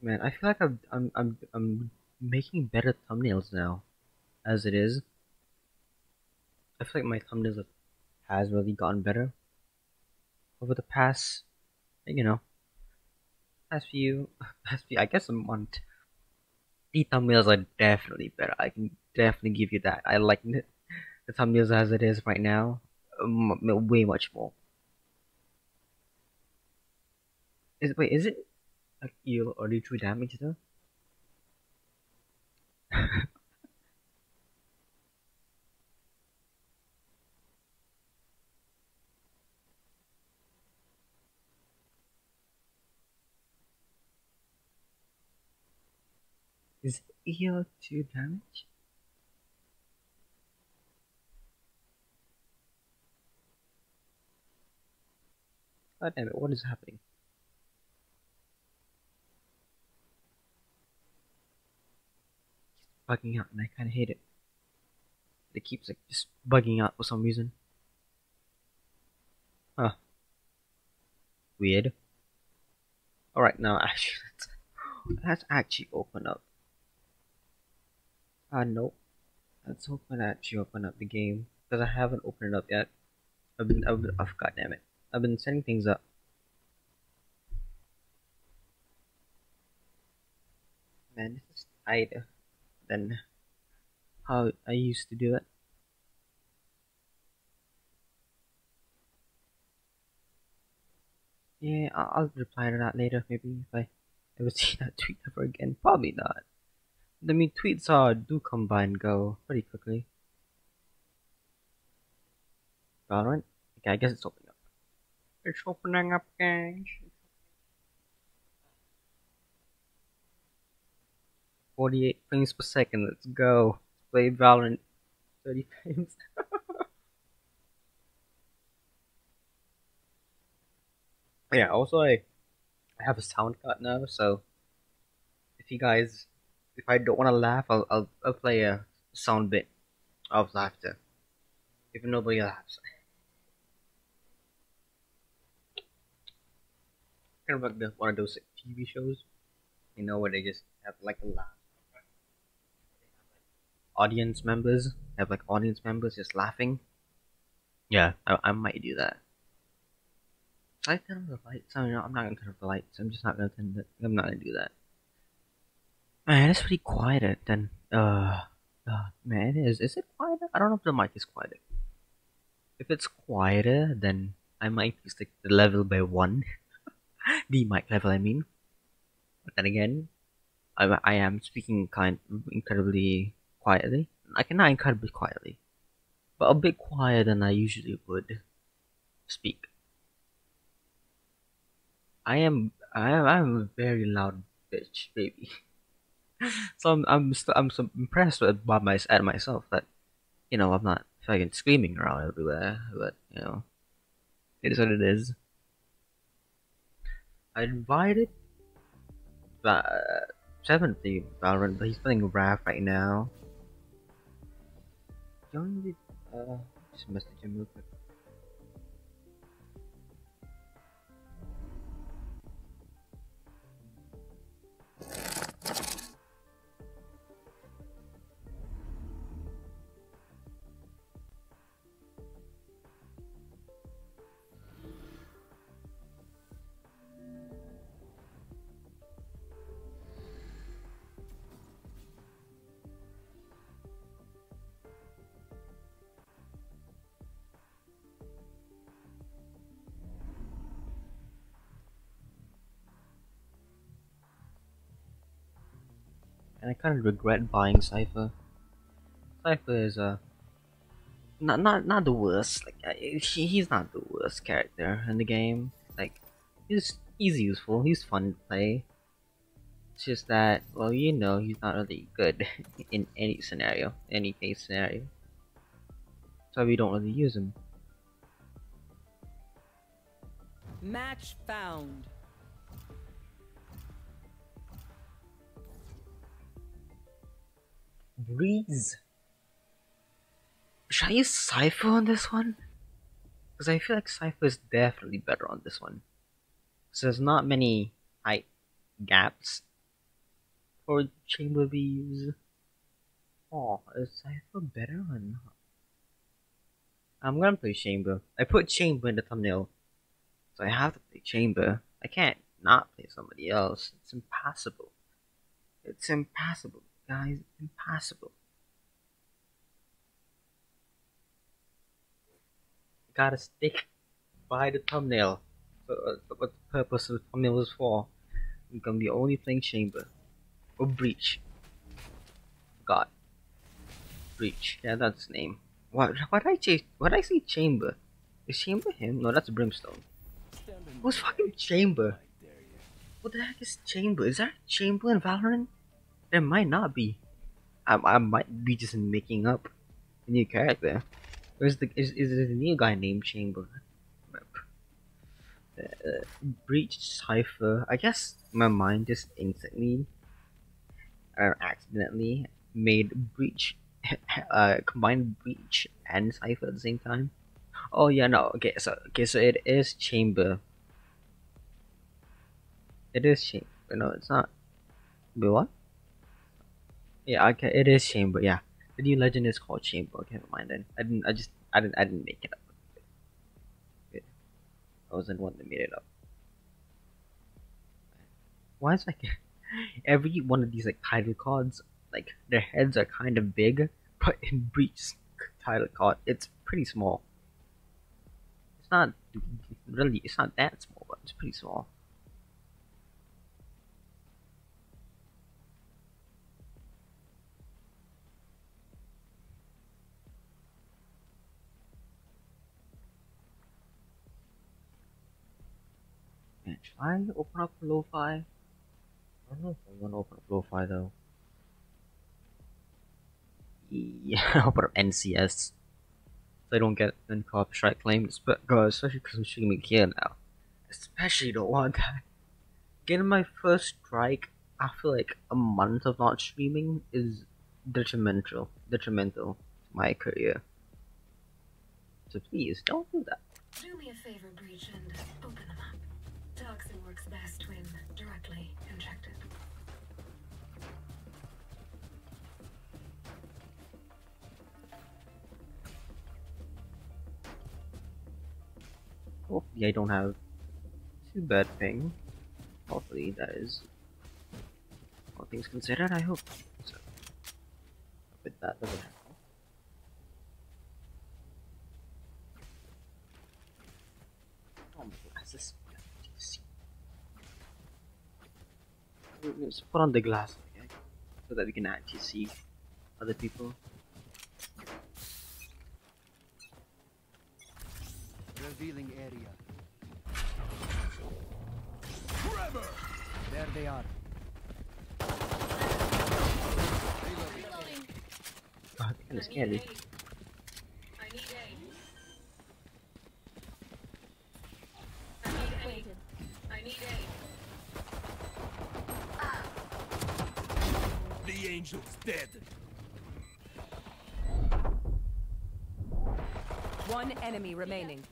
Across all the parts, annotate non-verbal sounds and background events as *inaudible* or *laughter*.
Man, I feel like I'm I'm I'm I'm making better thumbnails now, as it is. I feel like my thumbnails has really gotten better over the past, you know, past few, *laughs* past few, I guess a month. The thumbnails are definitely better. I can definitely give you that. I like the, the thumbnails as it is right now, um, way much more. Is wait, is it like heal or do true damage though? Is heal 2 damage? God damn it, what is happening? Bugging out and I kinda hate it. It keeps like just bugging out for some reason. Huh. Weird. Alright, now *laughs* actually let's, let's actually open up. Uh no. Let's open actually open up the game. Because I haven't opened it up yet. I've been I've been oh, god damn it. I've been setting things up. Man, this is tight than how I used to do it. Yeah, I'll reply to that later, maybe if I ever *laughs* see that tweet ever again. Probably not. I mean, tweets are do come by and go pretty quickly. Valorant? Okay, I guess it's opening up. It's opening up, guys. 48 frames per second. Let's go. Play Valorant 30 *laughs* frames. yeah, also I, I have a sound card now, so if you guys, if I don't want to laugh, I'll, I'll, I'll play a sound bit of laughter. If nobody laughs. *laughs* kind of like the, one of those TV shows, you know, where they just have like a laugh audience members have like audience members just laughing. Yeah, I, I might do that. Should I turn off the lights? I mean, I'm not gonna turn off the lights. I'm just not gonna turn. The, I'm not gonna do that. Man, it's pretty quiet. Then, uh, uh, man, is is it quieter? I don't know if the mic is quieter. If it's quieter, then I might stick the level by one. *laughs* the mic level, I mean. But then again, I I am speaking kind incredibly quietly. I can not incredibly quietly, but a bit quieter than I usually would speak. I am I am I'm a very loud bitch, baby. *laughs* so I'm I'm st- I'm so impressed with by my at myself that you know I'm not fucking screaming around everywhere, but you know it is what it is. I invited uh, seventy Valorant, but he's playing Wrath right now. Join the uh, just message him real quick. And I kind of regret buying Cypher. Cypher is uh, not not not the worst. Like he, he's not the worst character in the game. Like he's he's useful. He's fun to play. It's just that well, you know, he's not really good *laughs* in any scenario, any case scenario. So we don't really use him. Match found. Breeze. Should I use Cypher on this one? Because I feel like Cypher is definitely better on this one. So there's not many height gaps for chamber views. Oh, is Cypher better or not? I'm gonna play chamber. I put chamber in the thumbnail, so I have to play chamber. I can't not play somebody else. It's impossible. It's impossible, guys. Impossible. Gotta stick by the thumbnail. Uh, what the purpose of the thumbnail is for? I'm gonna be only playing chamber or breach. God, breach. Yeah, that's name. What? What I say? What I say? Chamber. Is chamber him? No, that's brimstone. Who's fucking chamber? What the heck is chamber? Is that chamber in Valorant? There might not be. I, I might be just making up a new character. Is the is is there a new guy named Chamber? Uh, breach Cypher. I guess my mind just instantly or accidentally made breach *laughs* uh combined breach and Cypher at the same time. Oh yeah, no. Okay, so okay, so it is chamber. It is chamber. No, it's not. Wait, what? Yeah, okay, it is chamber. Yeah, the new legend is called chamber. Okay, never mind then. I didn't. I just. I didn't. I didn't make it up. I wasn't one that made it up. Why is like *laughs* every one of these like title cards, like their heads are kind of big, but in Breach title card, it's pretty small. It's not really. It's not that small, but it's pretty small. I open up Lo-Fi? I don't know if I want to open up Lo-Fi though. Yeah, *laughs* put up NCS. So I don't get any copyright claims, but God, especially because I'm streaming here now. Especially don't want that. Getting my first strike after like a month of not streaming is detrimental. Detrimental to my career. So please don't do that. Do me a favor, Breach, and open best when directly injected. Hopefully I don't have too bad ping. Hopefully that is all things considered, I hope. So but that doesn't happen. Oh my glasses. See. Let's put on the glass okay? so that we can actually see other people. Revealing area. There they are. God, kind of scary. I need aid. I need aid. I need aid. The angel's dead. One enemy remaining.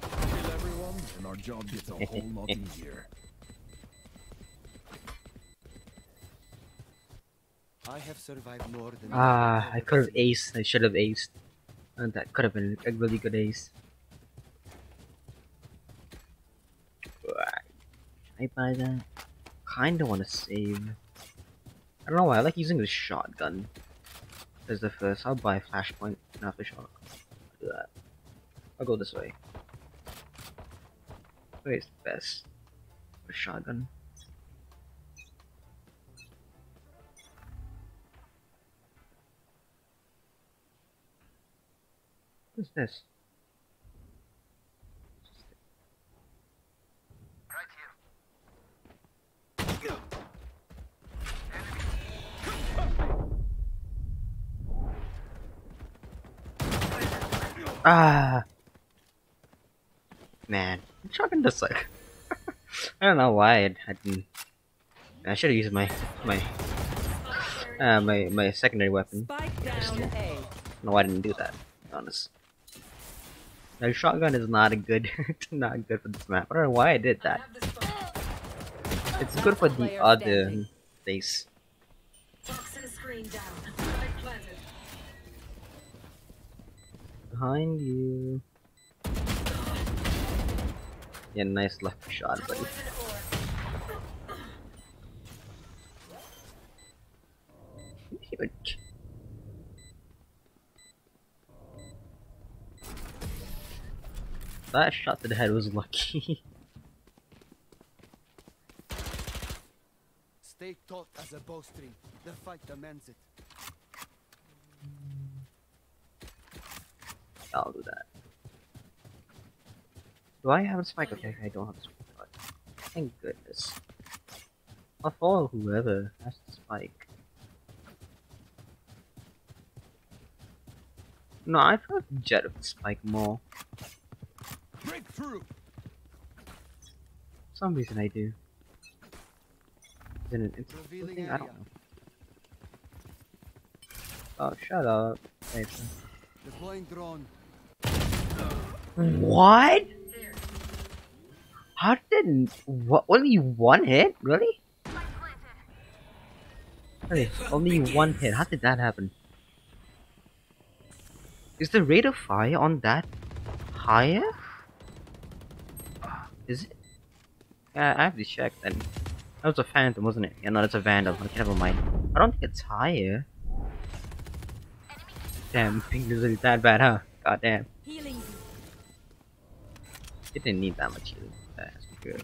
Kill everyone, and our job gets a whole lot *laughs* easier. Ah, I could have aced. I should have aced. And that could have been a really good ace. I buy that? Kinda wanna save. I don't know why, I like using the shotgun. As the first, I'll buy flashpoint and after shotgun. I'll do that. I'll go this way. Is the best? For shotgun. What's this? Ah, man, shotgun does like *laughs* I don't know why I, I didn't. I should have used my my uh, my my secondary weapon. Spike down A. No, I didn't do that. To honest. The shotgun is not a good, *laughs* not good for this map. I don't know why I did that. have the spike. It's good for the other standing. base. Toxin screen down. Spike planted. Behind you. Yeah, nice left shot, buddy. Towards an orb. Huge. That shot to the head was lucky. Stay taut as a bowstring. The fight demands it. I'll do that. Do I have a spike? Okay, I don't have a spike. but Thank goodness. I'll follow whoever has the spike. No, I prefer Jett with the spike more. Some reason I do. Then it, Revealing something, I don't know. Oh, shut up. Wait, Deploying drone. What? How did what? Only one hit? Really? Really? Only one hit. How did that happen? Is the rate of fire on that higher? Is it? Yeah, I have to check then. That was a phantom, wasn't it? Yeah, no, that's a vandal. Okay, never mind. I don't think it's higher. Damn, pink is that bad, huh? God damn. Healing. It didn't need that much healing. That's good.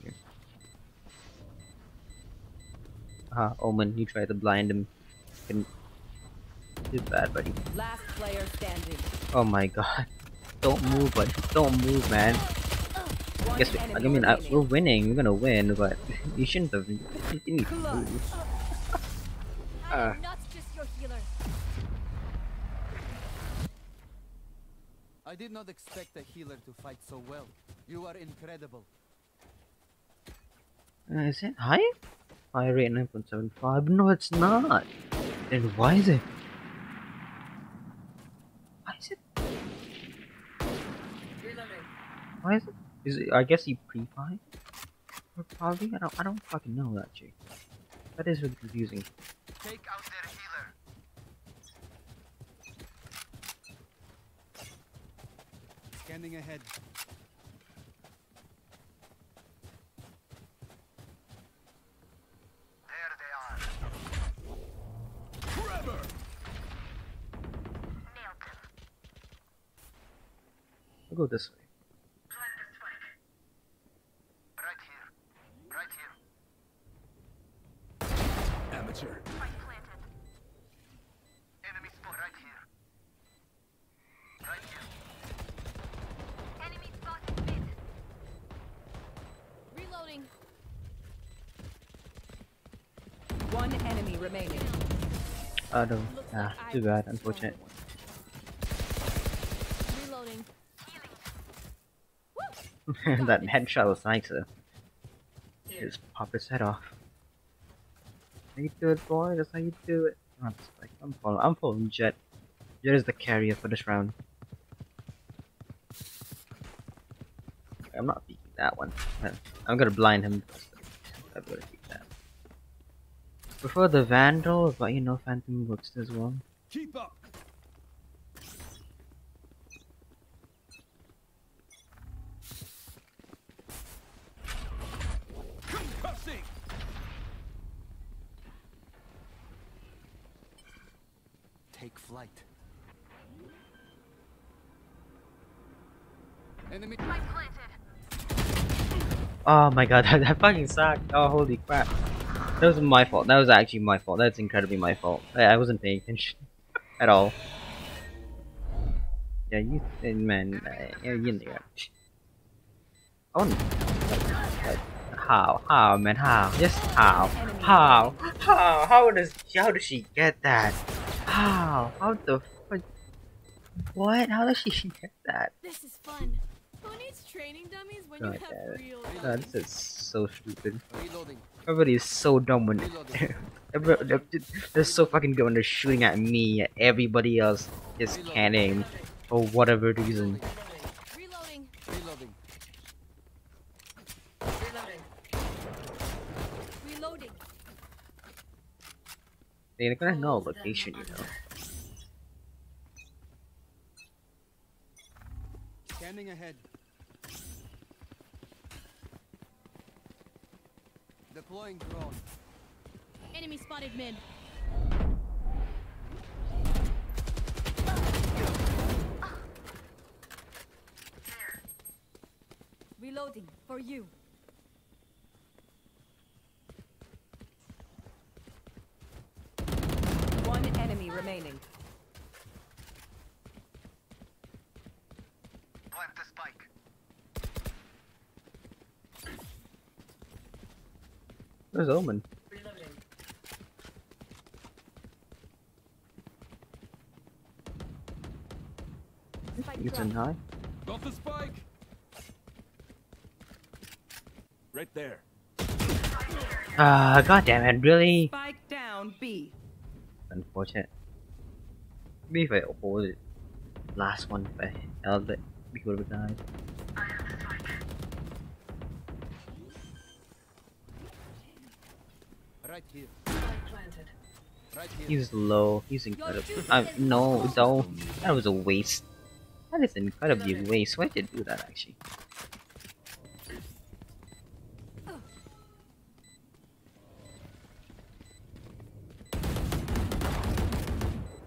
Ah, Omen, you tried to blind him. Too bad, buddy. Last player standing. Oh my *laughs* god. Don't move, buddy. Don't move, man. One Guess we, I mean, I, we're winning. We're gonna win, but *laughs* you shouldn't have. You didn't to move. Uh, not just your healer. I did not expect a healer to fight so well. You are incredible. uh, is it high? Fire rate 9.75? No, it's not. Then why is it? Why is it? Why is it? Is it? I guess he pre-fight? Or probably? I don't. I don't fucking know that actually. That is really confusing. Take out their healer. Scanning ahead. There they are. Trevor! I'll go this way. Plant the spike. Right here. Right here. Amateur. Enemy spot right here. Right here. Enemy spotted mid. Reloading. One enemy remaining. Oh no. Ah, too bad. Unfortunate. Reloading. *laughs* that headshot was nice though. Just pop his head off. How you do it, boy? That's how you do it. I'm, like, I'm following. I'm following Jett. Jett is the carrier for this round. I'm not beating that one. I'm gonna blind him. I'm gonna peek that. Prefer the Vandal, but you know Phantom works as well. Keep up! Concussing! Take flight. Enemy. Oh my god, that, *laughs* that fucking sucked. Oh, holy crap. That was my fault. That was actually my fault. That's incredibly my fault. I, I wasn't paying attention *laughs* at all. Yeah, you, uh, man, uh, yeah, you know. Oh, no. Like, how? How, man? How? Just how? How? How? How does how does she get that? How? How the fuck? What? How does she *laughs* get that? This is fun. Who needs training dummies when you have real this is so stupid. Everybody is so dumb when *laughs* they're, they're so fucking good when they're shooting at me. Everybody else just can't aim for whatever reason. Reloading. Reloading. Reloading. Reloading. They're gonna know Hold location, you know. under. Scanning ahead. Deploying drone. Enemy spotted mid. Reloading for you. One enemy remaining. Plant the spike. Where's Omen? Reloading. Spike He's in high. Got the spike. Right there. Ah, god damn it, really? Spike down B. Unfortunate. Maybe if I hold it last one, if I held it, we would have died. Right here. Spike planted. Right here. He's low, he's incredible. I, no, don't. That was a waste. That is incredibly waste. Why did you do that actually?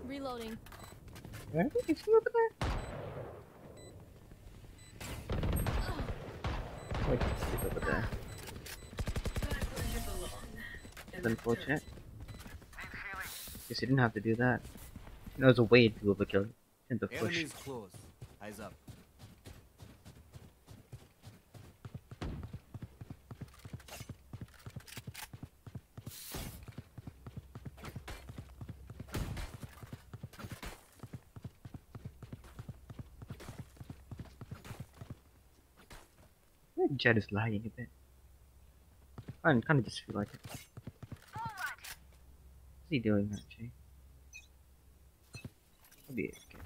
Reloading. Where did you see over there? *gasps* Why did you see over there? The unfortunate. Guess you didn't have to do that. There was a way to overkill. In the push. Close. Eyes up. Jett is lagging a bit. I kind of just feel like it. What's he doing actually? Maybe it's good.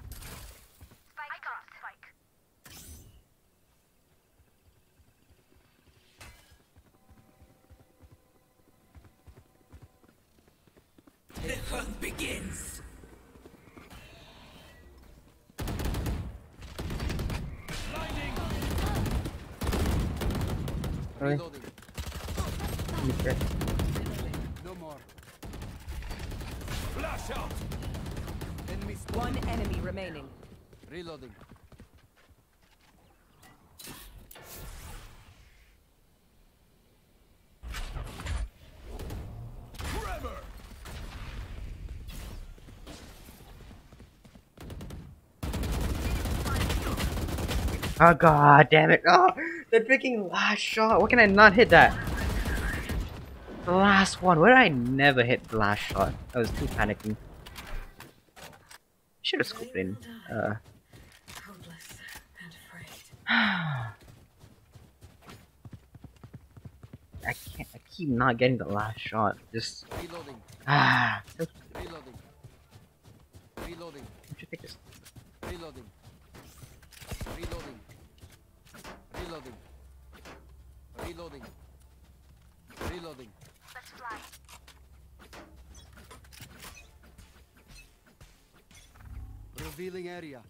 Alright, Reloading. okay. No more. Flash out. Enemy spot. One enemy remaining. Reloading. Trevor. Oh god damn it! Oh, the freaking last shot. Why can I not hit that? The last one. Where did I never hit the last shot? I was too panicking. Should have scoped in. Uh, Hopeless *sighs* and afraid. I can't. I keep not getting the last shot. Just Reloading. *sighs* ah. Reloading. Reloading. you take this? Reloading. Reloading. Reloading. Reloading. Reloading. Revealing area.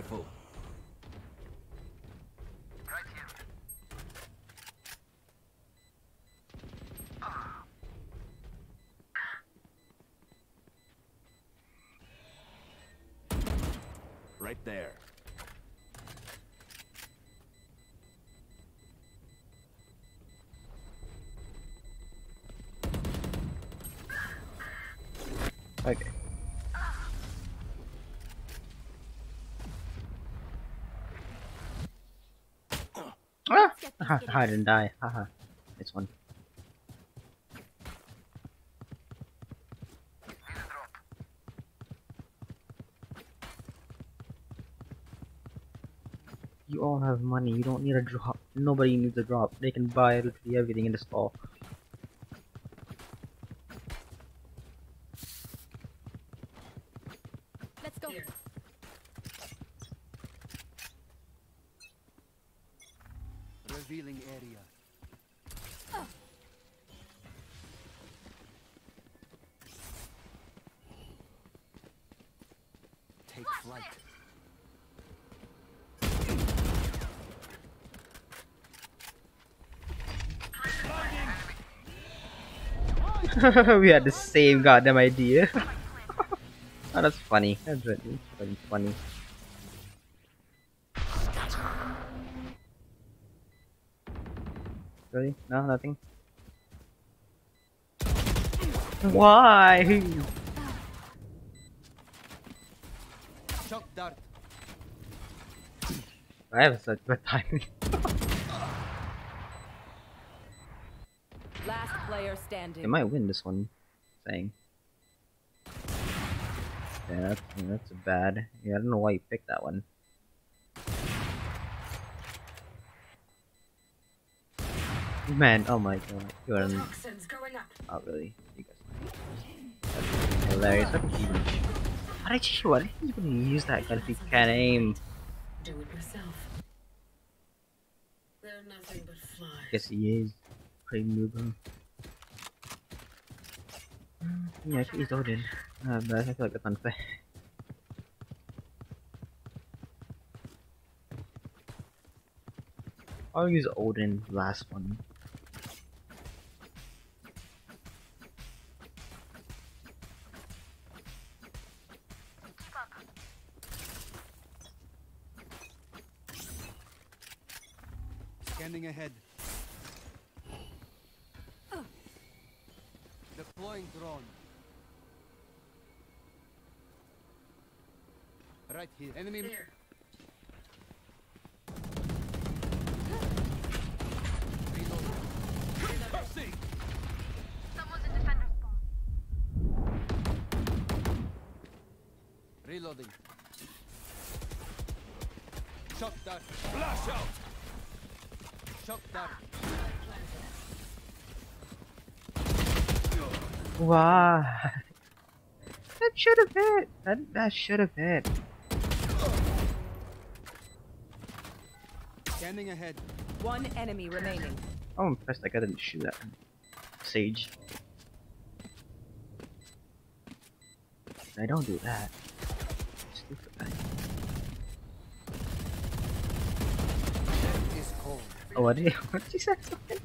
Pitiful. Right here. Right there. Okay. Ah! Get this Ha. I didn't die. Haha. This one. You all have money. You don't need a drop. Nobody needs a drop. They can buy literally everything in the store. Let's go. Here. Revealing area. Take flight. *laughs* we had the same goddamn idea. *laughs* oh, that's funny. That's really funny. Really? No, nothing. Why? *laughs* Shock dart. I have such good timing. Last They might win this one. Saying. Yeah, that's, that's bad. Yeah, I don't know why you picked that one. Man, oh my god, you are Toxins going up. not really. You guys, that's hilarious. What did you? Why did you? Why did you even use that gun if you can't aim? Do it yourself. They're nothing but flies. Guess he is. Pretty noob. Yeah, he's Odin. Uh, but I feel like that's unfair. I'll use Odin last one. Scanning ahead. Deploying drone. Right here. Enemy. There. Reloading. Reloading. Shock dart. Flash out! Shock dart. Wow. That *laughs* should have hit. That that should have hit. Scanning ahead. One enemy remaining. Oh, I'm impressed like I didn't shoot that Sage. I don't do that. Stupid guy. Death is cold. Oh, *laughs* what did he, what did he say? Something?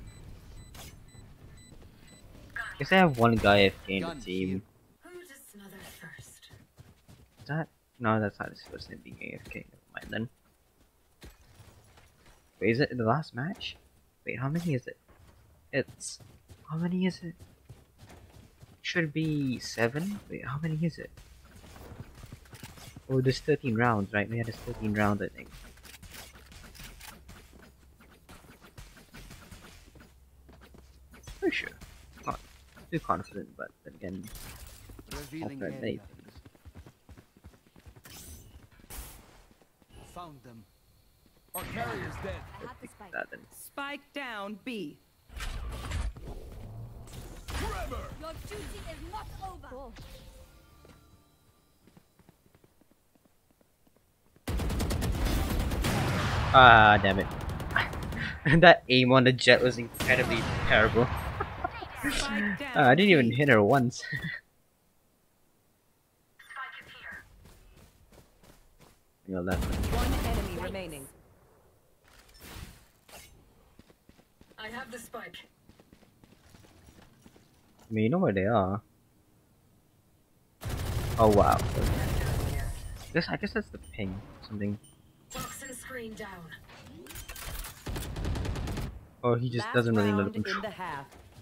Guess I have one guy AFK in Gun the team. Who to smother first? Is that? No, that's not his first name being AFK. Never mind then. Wait, is it in the last match? Wait, how many is it? It's. How many is it? Should be seven? Wait, how many is it? Oh, there's 13 rounds, right? We Yeah, there's 13 rounds, I think. Pretty sure. Not too confident, but then again, Revealing alternate area. things. Found them. Our carrier's dead. I have the spike. That then. Spike down B. Trevor! Your duty is not over. Cool. Ah, damn it. *laughs* that aim on the Jett was incredibly terrible. Spike *laughs* down. Ah, I didn't even hit her once. *laughs* Your left. One enemy remaining. I have the spike. I mean, you know where they are. Oh wow. Guess I guess that's the ping. something. Toxin screen down. Or he just Last doesn't really know the round control. in the.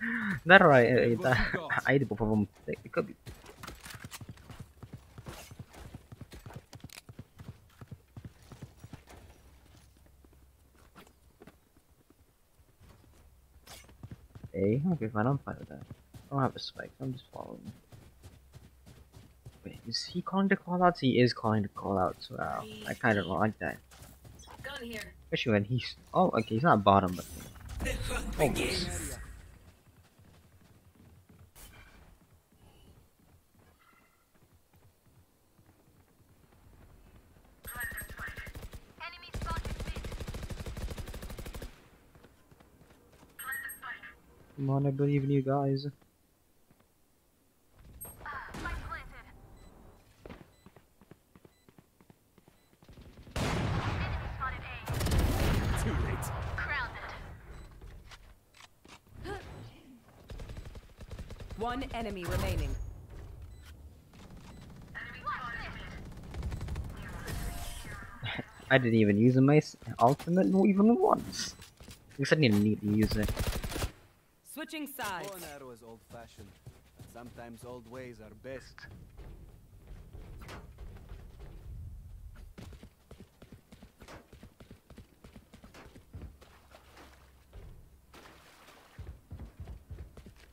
*laughs* That right, I, I, What that. I did both of them. It it could be. Hey, okay, fine, I'm fine with that. I don't have a spike, I'm just following. Wait, is he calling the callouts? He is calling the callouts. Wow, I kind of like that. Gun here. Especially when he's. Oh, okay, he's not bottom, but. Almost. Come on, I believe in you guys. Spike planted. Enemy spotted A. Too late. Grounded. One enemy remaining. *laughs* I didn't even use my s- ultimate not even once. At least I didn't need to use it. Switching sides. Bow and arrow is old-fashioned, but sometimes old ways are best.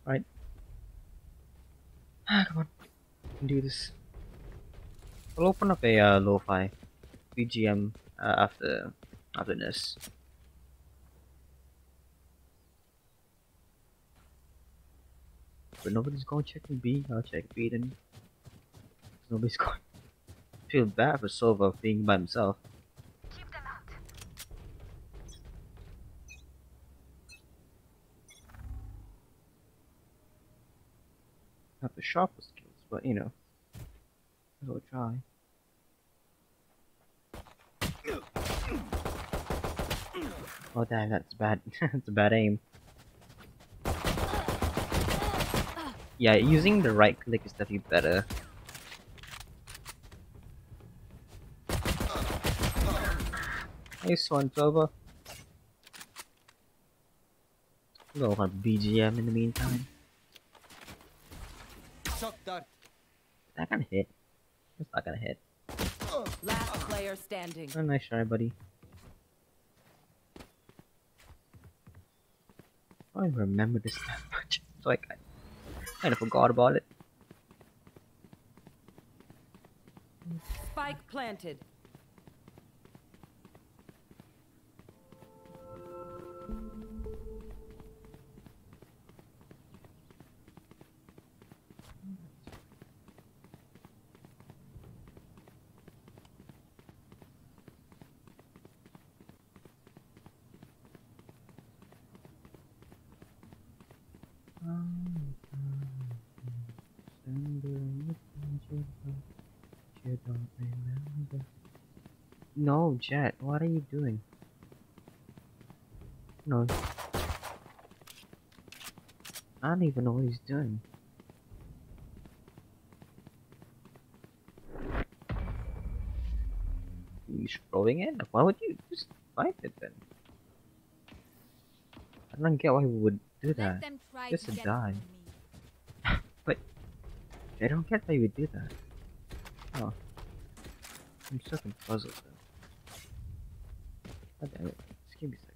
Right. Ah, come on. We can do this. We'll open up a uh, lo-fi BGM uh, after after this. But nobody's going to check B. I'll check B then. Nobody's *laughs* going. Feel bad for Sova being by himself. Keep them out. Not the sharpest skills, but you know. I'll try. Oh damn, that's bad. *laughs* that's a bad aim. Yeah, using the right click is definitely better. Nice one, Sova. Go on BGM in the meantime. That gonna hit. It's not gonna hit. Last player standing. Oh, nice try, buddy. I don't remember this that much. It's like I kind of forgot about it. Spike planted. No, Jett, what are you doing? No. I don't even know what he's doing. He's throwing it? Why would you just fight it then? I don't get why he would do that. Just to to die. *laughs* but. I don't get why you would do that. Oh. I'm so puzzled though. God damn it. Just give me a second.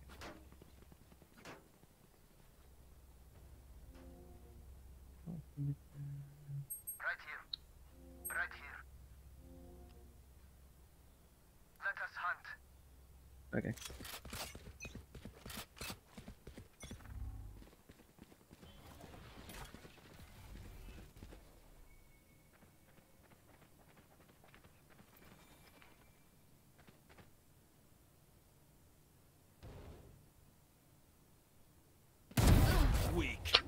Right here. Right here. Let us hunt. Okay. Weak.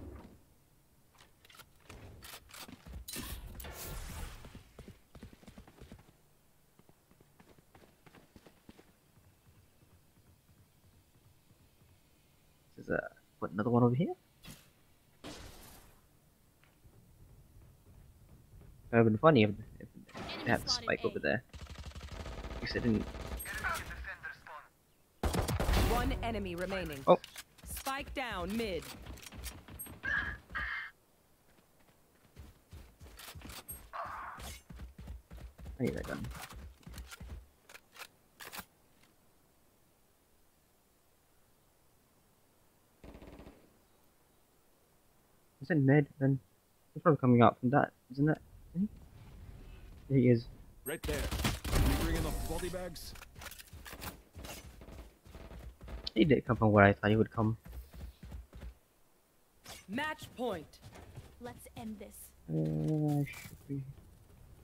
Is uh put another one over here? It would have been funny if, if they had the spike over there. least I didn't. Enemy defender spawn. One enemy remaining. Oh. Spike down mid. I need that gun. Is it mid? Then he's probably coming out from that, isn't it? Isn't he? There he is. Right there. Can you bring in the body bags? He did come from where I thought he would come. Match point. Let's end this. Uh, should be.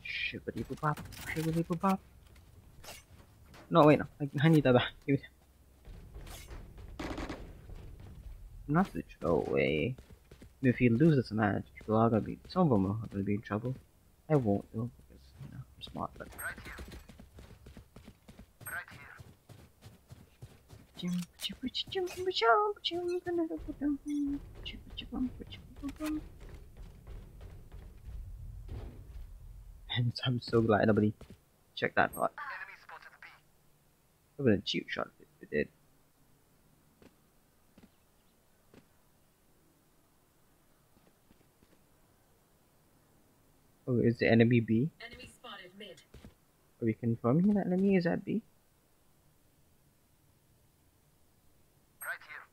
Shibbity boop bop. Shibbity boop bop. No, wait, no. I, I need that back. Give me that. Not to go away. If he loses this match, people are gonna be. Some of them are gonna be in trouble. I won't though, because you know I'm smart. But Right here. Right here. And I'm so glad nobody checked that part. Enemy spotted B. It would have cheap shot if it did. Oh, is the enemy B? Enemy spotted mid. Are we confirming that enemy is at B? Right here.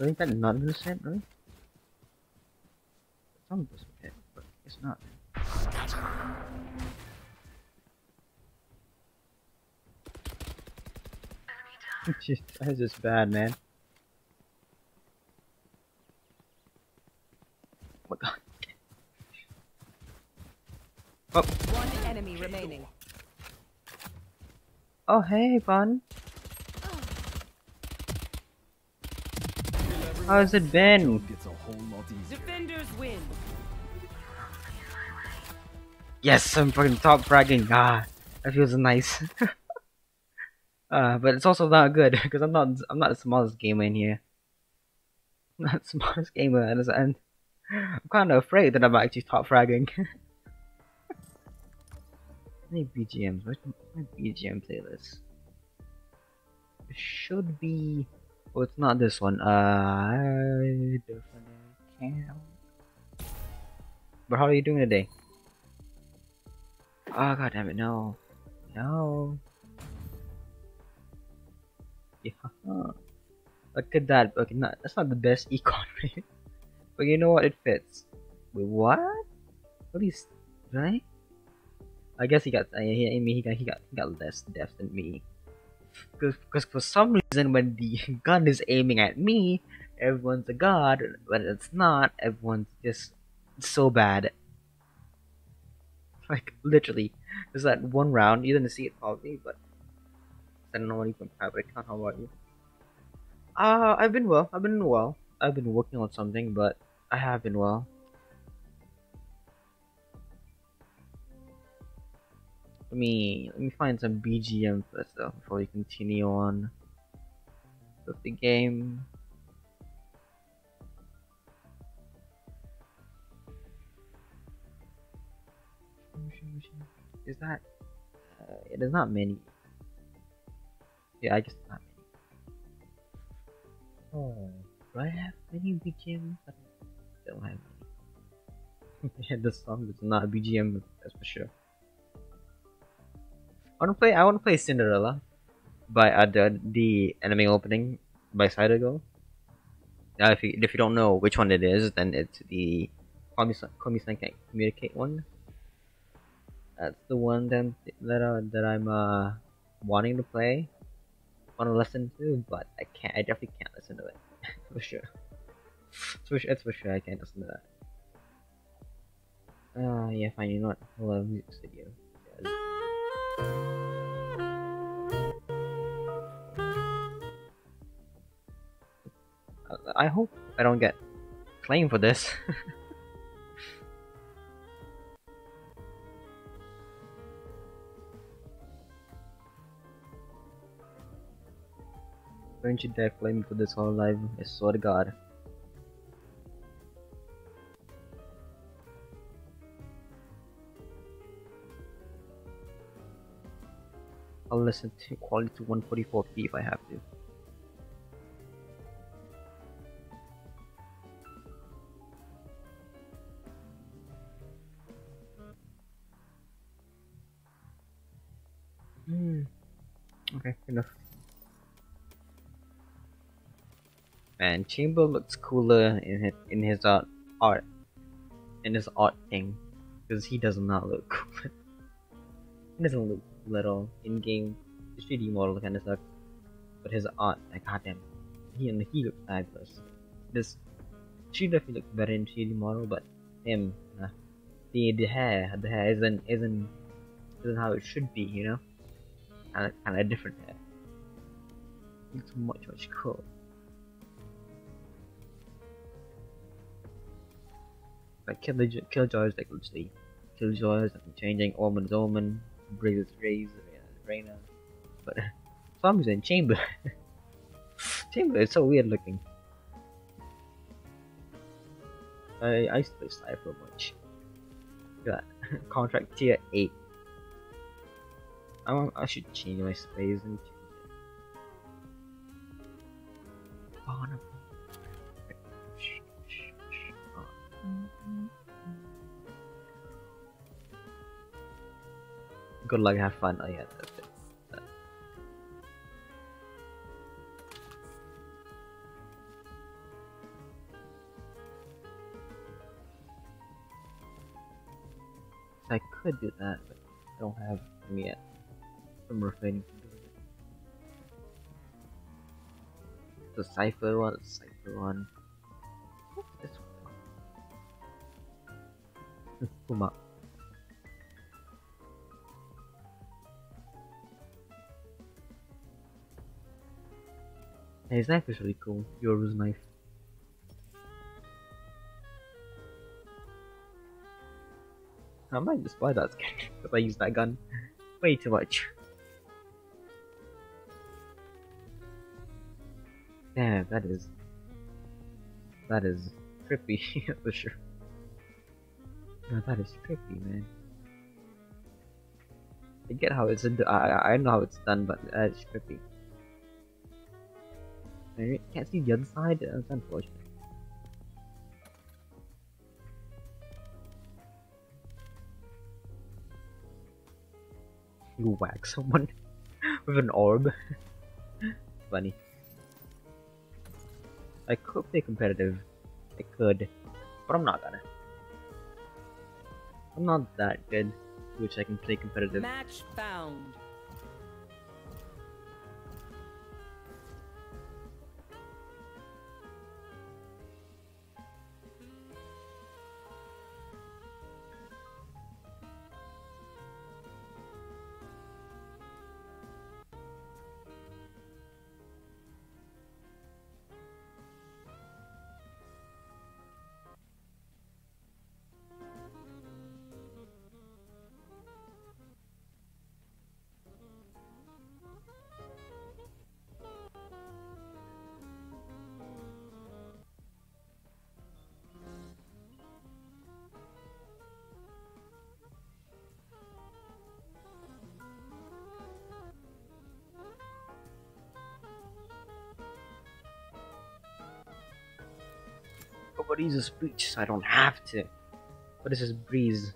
I think that not in the set, right? Some of this hit, but it's not. Just, that's just bad, man. My god. Oh. One enemy remaining. Oh, hey, bun. How's it been? Job gets a whole lot easier. Defenders win. Yes, I'm fucking top fragging. Ah, that feels nice. *laughs* uh, but it's also not good because I'm not I'm not the smallest gamer in here. I'm not the *laughs* smallest gamer, and it's- and I'm kind of afraid that I'm actually top fragging. *laughs* Any BGMs? Where's my BGM playlist? It should be. Oh, it's not this one. Uh, I definitely can. But how are you doing today? Oh god damn it, no. No. Yeah. *laughs* Look at that. Okay, not, that's not the best *laughs* econ right? But you know what? It fits. Wait, what? What is right? I guess he got. I mean, he got. He got. He got less deaths than me. Because for some reason, when the *laughs* gun is aiming at me, everyone's a god. When it's not, everyone's just so bad. *laughs* Like literally, there's that one round. You didn't see it probably, but I don't know what you can but I can't. How about you? Uh, I've been well. I've been well. I've been working on something, but I have been well. Let me let me find some BGM first though before we continue on with the game. Is that? Uh, it is not many. Yeah, I guess it's not many. Oh, do I have many BGMs? Don't have many. *laughs* yeah, this song is not BGM, that's for sure. I wanna play. I wanna play Cinderella by uh, the the anime opening by Cidergirl. Now, if you if you don't know which one it is, then it's the Komi Komi Can't Communicate one. That's the one that that uh, that I'm uh wanting to play, want to listen to, but I can't. I definitely can't listen to it *laughs* for sure. It's for sure. It's for sure. I can't listen to that. Uh, yeah, fine. You know what? Hold on, music studio. I hope I don't get claimed for this. *laughs* Don't you dare claim for this whole life, I swear to god. I'll listen to quality to 144p if I have to. Hmm. Okay, enough. Man, Chamber looks cooler in his in his uh, art, in his art thing, because he does not look *laughs* cool. he doesn't look cool at in game. The 3D model kind of sucks, but his art, like goddamn, he and he looks fabulous. This she definitely looks better in 3D model, but him, uh, the the hair, the hair isn't isn't isn't how it should be, you know, kind of kind of different hair. Looks much much cool. Like Killjoy, Killjoy is like literally Killjoy is like changing Omen is Omen, Breeze Breeze, Reyna. But *laughs* for some Chamber *laughs* Chamber is so weird looking. I I used to play Cypher much. Got contract tier eight. I I should change my space and Good luck, have fun. Oh yeah, that's it. Uh, I could do that, but I don't have them yet. I'm refraining from doing it. The Cypher one, the Cypher one. What's this one? *laughs* Puma. His knife is really cool. Yoru's knife. I might just buy that skin *laughs* because I use that gun way too much. Yeah, that is that is trippy *laughs* for sure. No, that is trippy, man. I get how it's I I know how it's done, but that's trippy. Can't see the other side. That's uh, unfortunate. You whack someone *laughs* with an orb. *laughs* Funny. I could play competitive. I could, but I'm not gonna. I'm not that good, which I can play competitive. Match found. Uses breach, so I don't have to. What is this is breeze?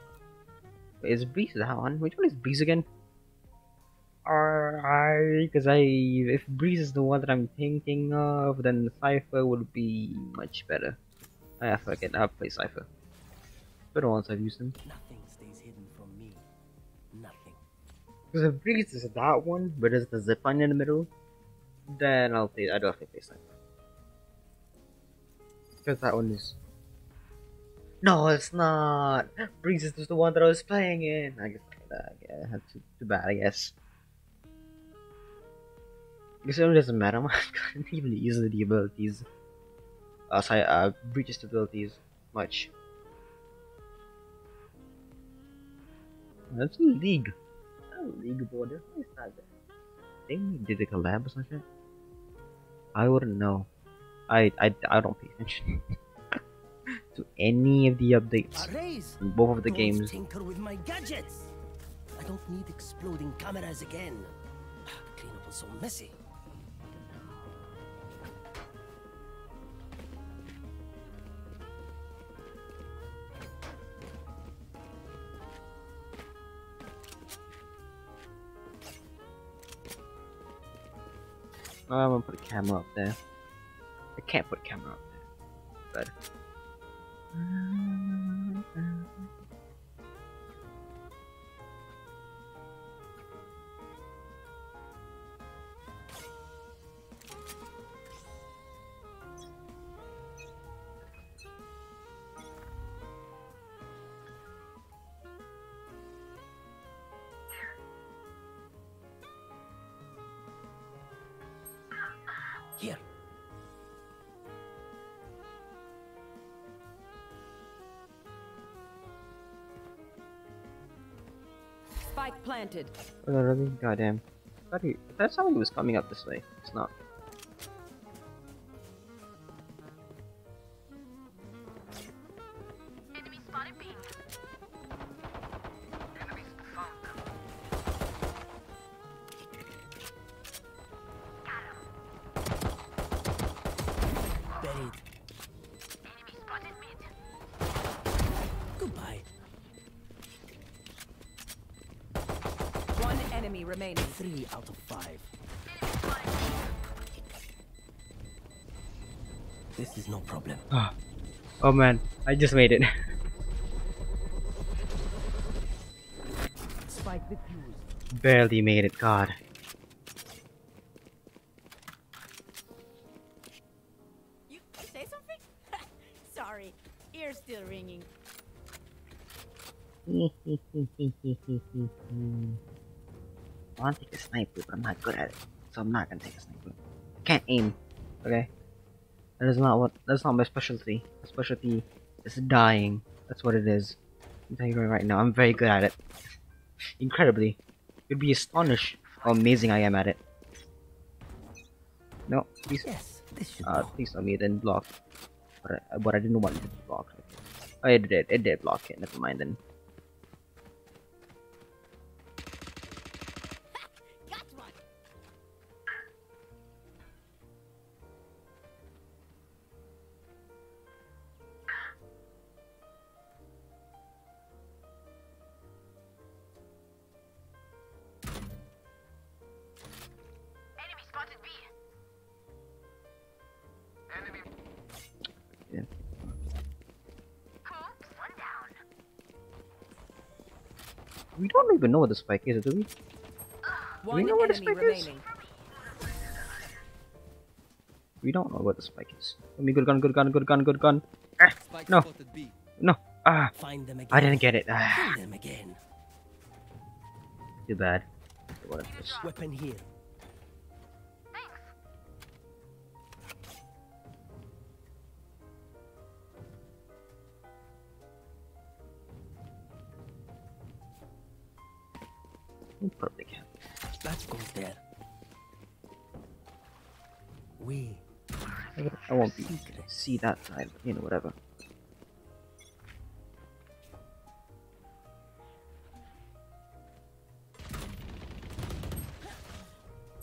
Wait, is breeze that one? Which one is breeze again? Because I, if breeze is the one that I'm thinking of, then Cypher would be much better. I forget. I'll play Cypher. Better once I've used them. Nothing stays hidden from me. Nothing. Because if breeze is that one, but there's the zip line in the middle, then I'll play. I definitely play Cypher. Because that one is. No, it's not. Breeze is the one that I was playing in. I guess. Yeah, that's too, too bad. I guess. I guess it doesn't matter. *laughs* I couldn't even use the abilities. Uh, sorry, uh, abilities much. That's a league. A league border. What is that? They did a collab or something. I wouldn't know. I I, I don't pay attention *laughs* to any of the updates Arrays! in both of the Don't games. tinker with my gadgets! I don't need exploding cameras again. Ah, clean up was so messy. I'm gonna put a camera up there. I can't put a camera up there. But. Planted. Oh, really? Goddamn. I thought he- That's how he was coming up this way. It's not. Oh man, I just made it. *laughs* Spike defused. Barely made it, god. You, you say something? *laughs* Sorry, ear's still ringing. *laughs* I want to take a sniper, but I'm not good at it. So I'm not gonna take a sniper. I can't aim. Okay? That is not what that's not my specialty. My specialty is dying. That's what it is. I'm telling you right now, I'm very good at it. Incredibly. You'd be astonished how amazing I am at it. No, please Yes, this should uh do. please tell me it didn't block. But I, but I didn't want it to block. Oh, it did. It did block it. Never mind then. Know what the spike is, do we? One know what the enemy spike is? We don't know what the spike is. Let me good gun, good gun, good gun, good gun. Spike No. No. Ah, Find them again. I didn't get it. Ah, Kill them again. too bad. What is this? Weapon here. We'll Probably can. That goes there. We I won't- I won't be see that side, you know, whatever.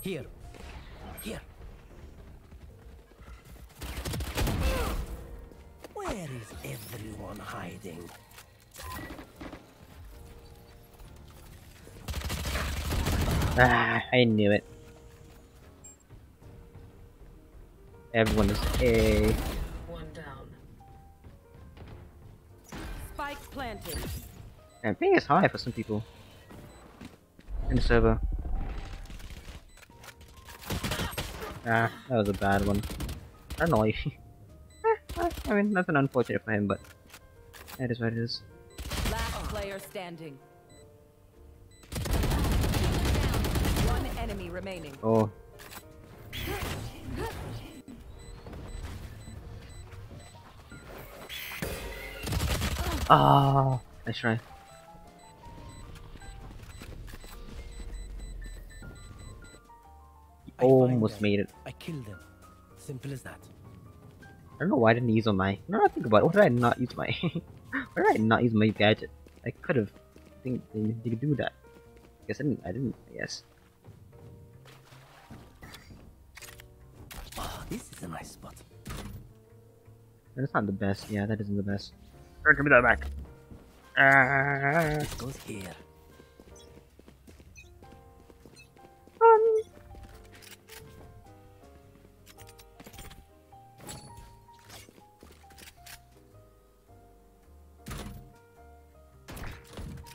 Here. Here. Where is everyone hiding? Ah, I knew it. Everyone is A. One down. Spike planted. I think it's high for some people. In the server. Ah, that was a bad one. I don't know. *laughs* eh, I mean, nothing unfortunate for him, but that is what it is. Last player standing. One enemy remaining. Oh. Ah, nice try. I find Almost them. made it. I killed them. Simple as that. I don't know why I didn't use on my. Now I think about it, why did I not use my? *laughs* why did I not use my gadget? I could have. I think they, they could do that. I guess I didn't. I didn't. I This is a nice spot. That's not the best. Yeah, that isn't the best. Or give me that back. Ah. It goes here. Um.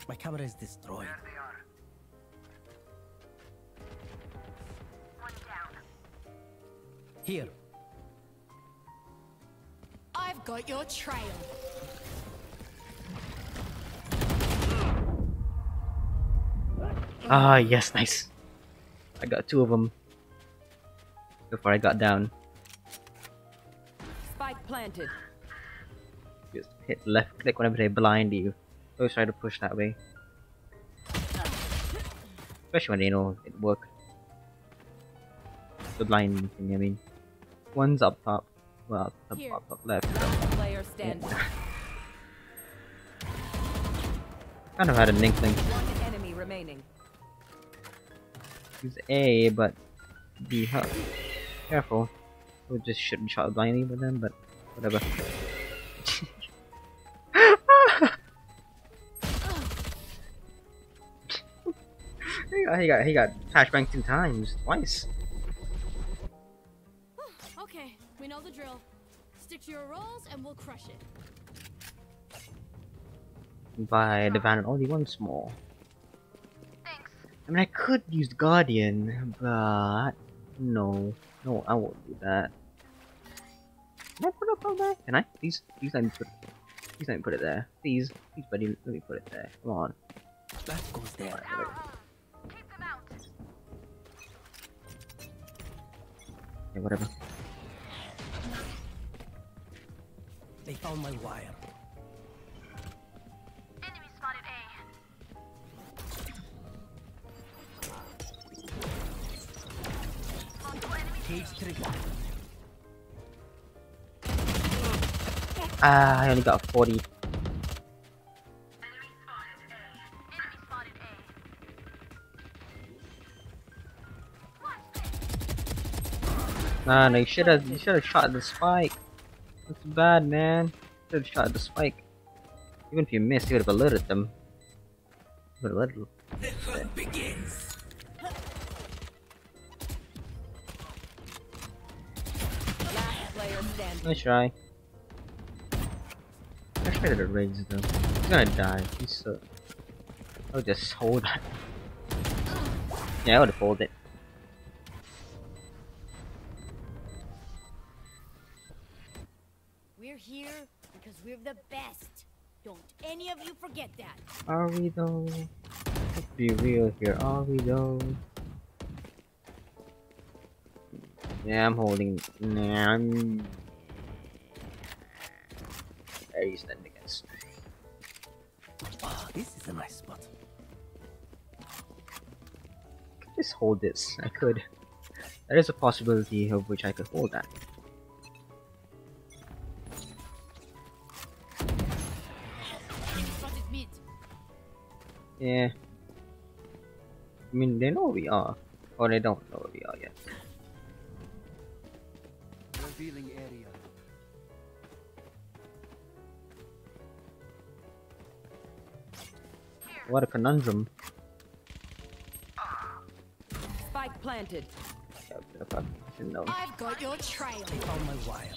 My camera is destroyed. There they are. One down. Here. I've got your trail. Ah, yes, nice. I got two of them before I got down. Spike planted. Just hit left click whenever they blind you. Always try to push that way. Especially when they know it worked. The blind thing, I mean. One's up top. Well, up, Here. up, up left. Standing. Kind of had an inkling. One enemy remaining. Use A, but be hu- careful. We just shouldn't shot blindly with them, but whatever. *laughs* he got he got he got flashbang two times, twice. Okay, we know the drill. Stick to your roles and we'll crush it. By the van only once more. Thanks. I mean, I could use Guardian, but no, no, I won't do that. Can I put it up there? Can I? Please, please let me put, please let me put it there. Please, please, buddy, let me put it there. Come on. That goes there. Our home. Keep them out. Yeah, whatever. They found my wire. Enemy spotted A. Multiple enemy Cage trigger. Ah, I only got 40. Enemy spotted A. Nah, no, you should have, you should have shot the spike. That's bad, man. Should have shot the spike. Even if you missed, you would have alerted them. You Would have alerted them. The hunt begins. Nice try. I tried to raise though. He's gonna die. He's so. I would just hold that. *laughs* Yeah, I would have we're the best. Don't any of you forget that. Are we though? Let's be real here. Are we though? Yeah, I'm holding. Nah, I'm. Very stand against. Ah, this is a nice spot. could just hold this. I could. There is a possibility of which I could hold that. Yeah. I mean, they know where we are. Or they don't know where we are yet. Revealing area. What a conundrum. Spike planted. Yeah, but I should know. I've got your trail. They found my wire.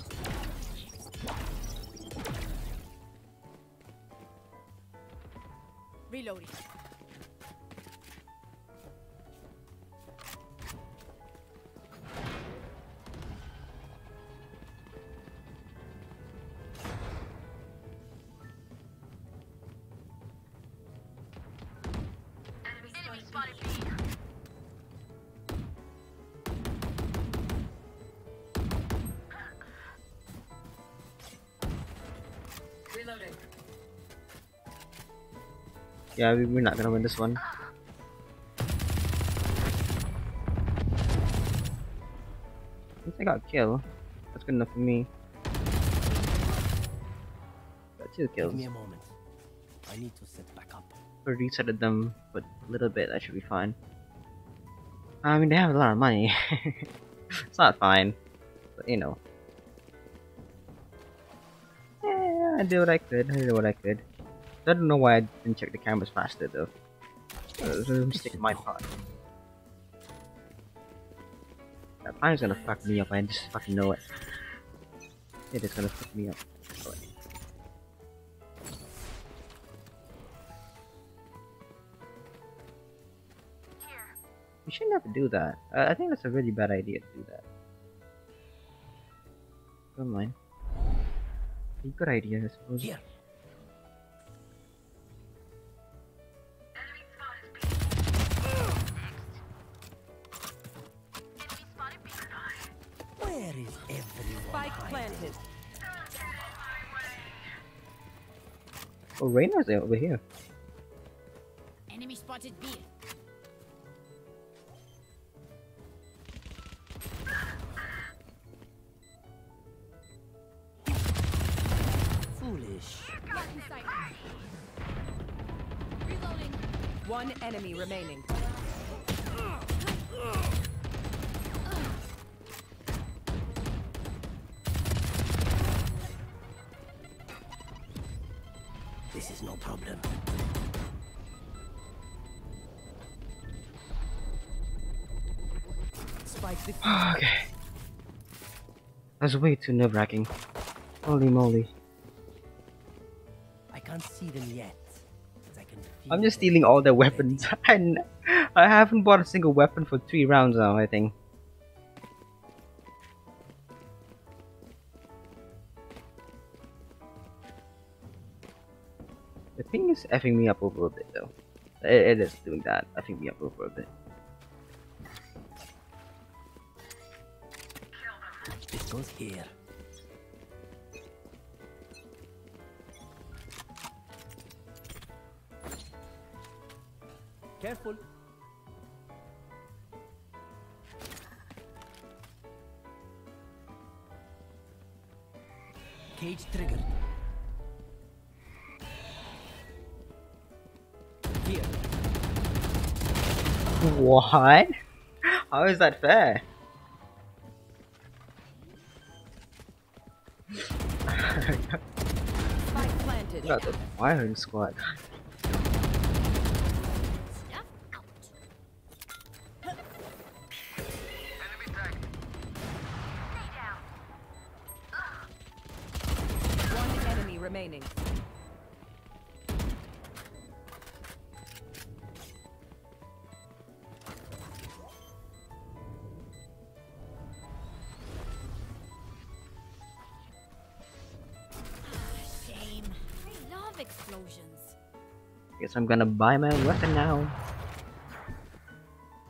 Reloading. Yeah, we, we're not gonna win this one. At least I got a kill. That's good enough for me. Got two kills. Give me a moment. I need to set back up. We resetted them, but a little bit, that should be fine. I mean, they have a lot of money. *laughs* it's not fine. But you know. Yeah, I did what I could. I did what I could. I don't know why I didn't check the cameras faster though. Uh, it was a mistake my part. That fire's gonna fuck me up, I just fucking know it. It is gonna fuck me up. You should never do that. I I think that's a really bad idea to do that. Don't mind. Good idea, I suppose. Here. Oh, Reyna's over here. Enemy spotted B. Foolish. Lock in sight. Reloading. One enemy remaining. Okay. That's way too nerve wracking. Holy moly. I can't see them yet. I I'm just stealing all their weapons. *laughs* and I haven't bought a single weapon for three rounds now, I think. The thing is effing me up over a bit though. It, it is doing that, effing me up over a bit. Here. Careful. Cage triggered. Here. What? How is that fair? Got the firing squad. Guess I'm gonna buy my weapon now.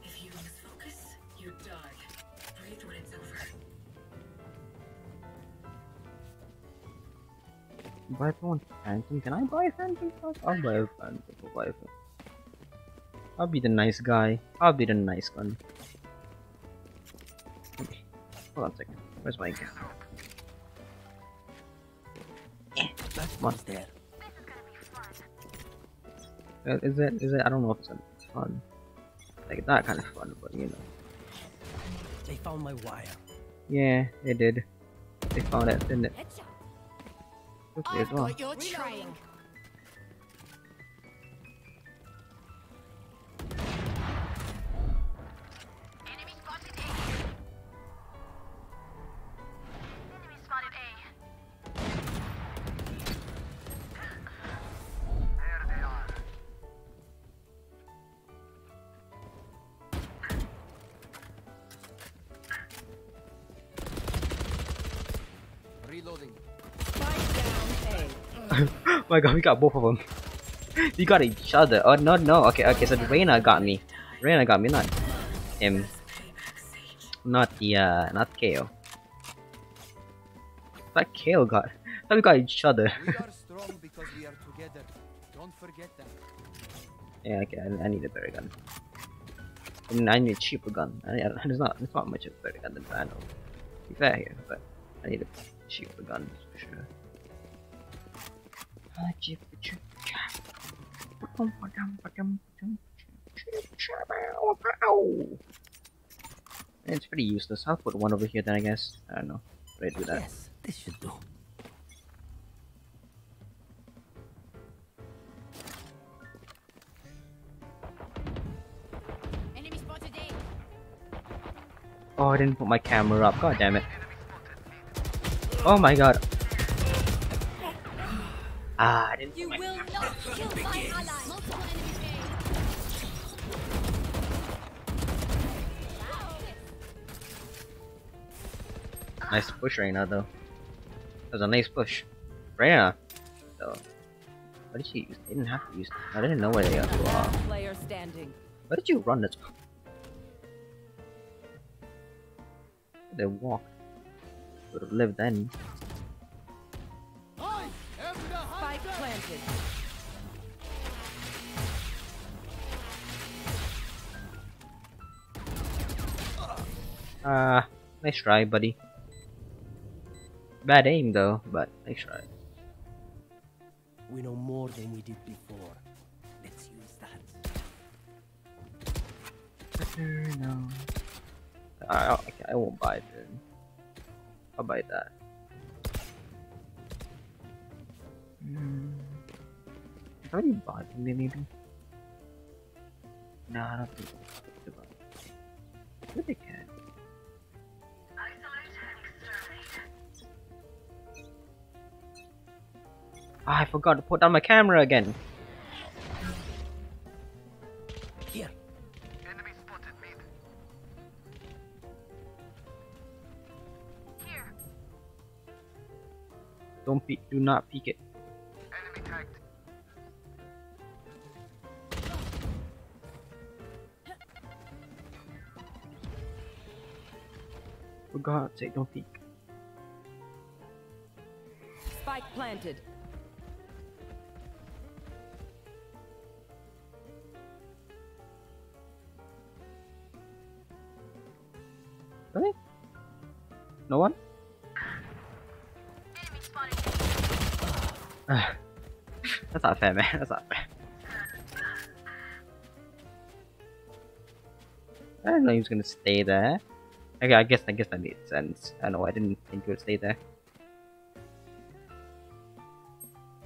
If you lose focus, you die. Breathe when it's over. Buy one phantom. Can I buy a phantom first? I'll buy a phantom. I'll buy a phantom. I'll be the nice guy. I'll be the nice one. Okay. Hold on a second. Where's my gun? That Come one's there. Is it? Is it? I don't know if it's fun. Like that kind of fun, but you know. They found my wire. Yeah, they did. They found it, didn't it? Headshot. Quickly as well. My god, we got both of them. *laughs* we got each other. Oh no, no. Okay, okay. So Reyna got me. Reyna got me, not him. Not the uh, not Kale. That Kale got. Thought we got each other. We are strong because we are together. Don't forget that. yeah, okay. I, I need a better gun. I I need a cheaper gun. I, I, there's not, there's not much of a better gun than Vandal. To be fair here, but I need a cheaper gun for sure. It's pretty useless. I'll put one over here then, I guess. I don't know. But I do that. Yes, this should do. Enemy spotted A. Oh, I didn't put my camera up. God damn it. Oh my god. Ah, I didn't You will not kill my ally. Multiple enemies A. Nice push right now, though. That was a nice push. Reyna. So, what did she use? They didn't have to use. I didn't know where they are. Wow. Last player standing. Where did you run this? They walked. Would have lived then. Planted. Ah, nice try, buddy. Bad aim though, but nice try. We know more than we did before. Let's use that. No. I, I, I won't buy it then. I'll buy that. Have I already bought them maybe? No, I don't think I buy it. Where they can? Isolate and exterminate. Ah, I forgot to put down my camera again. Here, Enemy spotted mid. Here. Don't peek, do not peek it. God's sake, don't peek. Spike planted. Really? No one? Enemy spotted. Ah. That's not fair, man. That's not fair. I didn't know he was gonna stay there. Okay, I guess I guess that made sense. I know I didn't think it would stay there.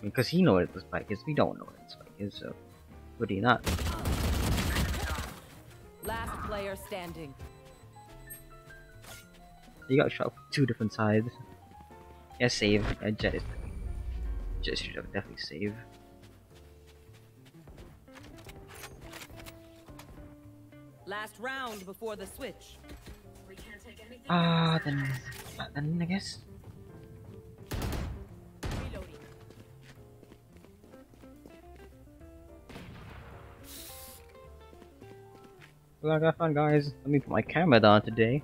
Because he knows where the spike is, we don't know where the spike is, so would he not? Last player standing. He got shot from two different sides. Yeah, save. Yeah, Jett is. Jett should have definitely save. Last round before the switch. We can't take anything. Ah, then, then I guess. Well, I got fun, guys. Let me put my camera down today.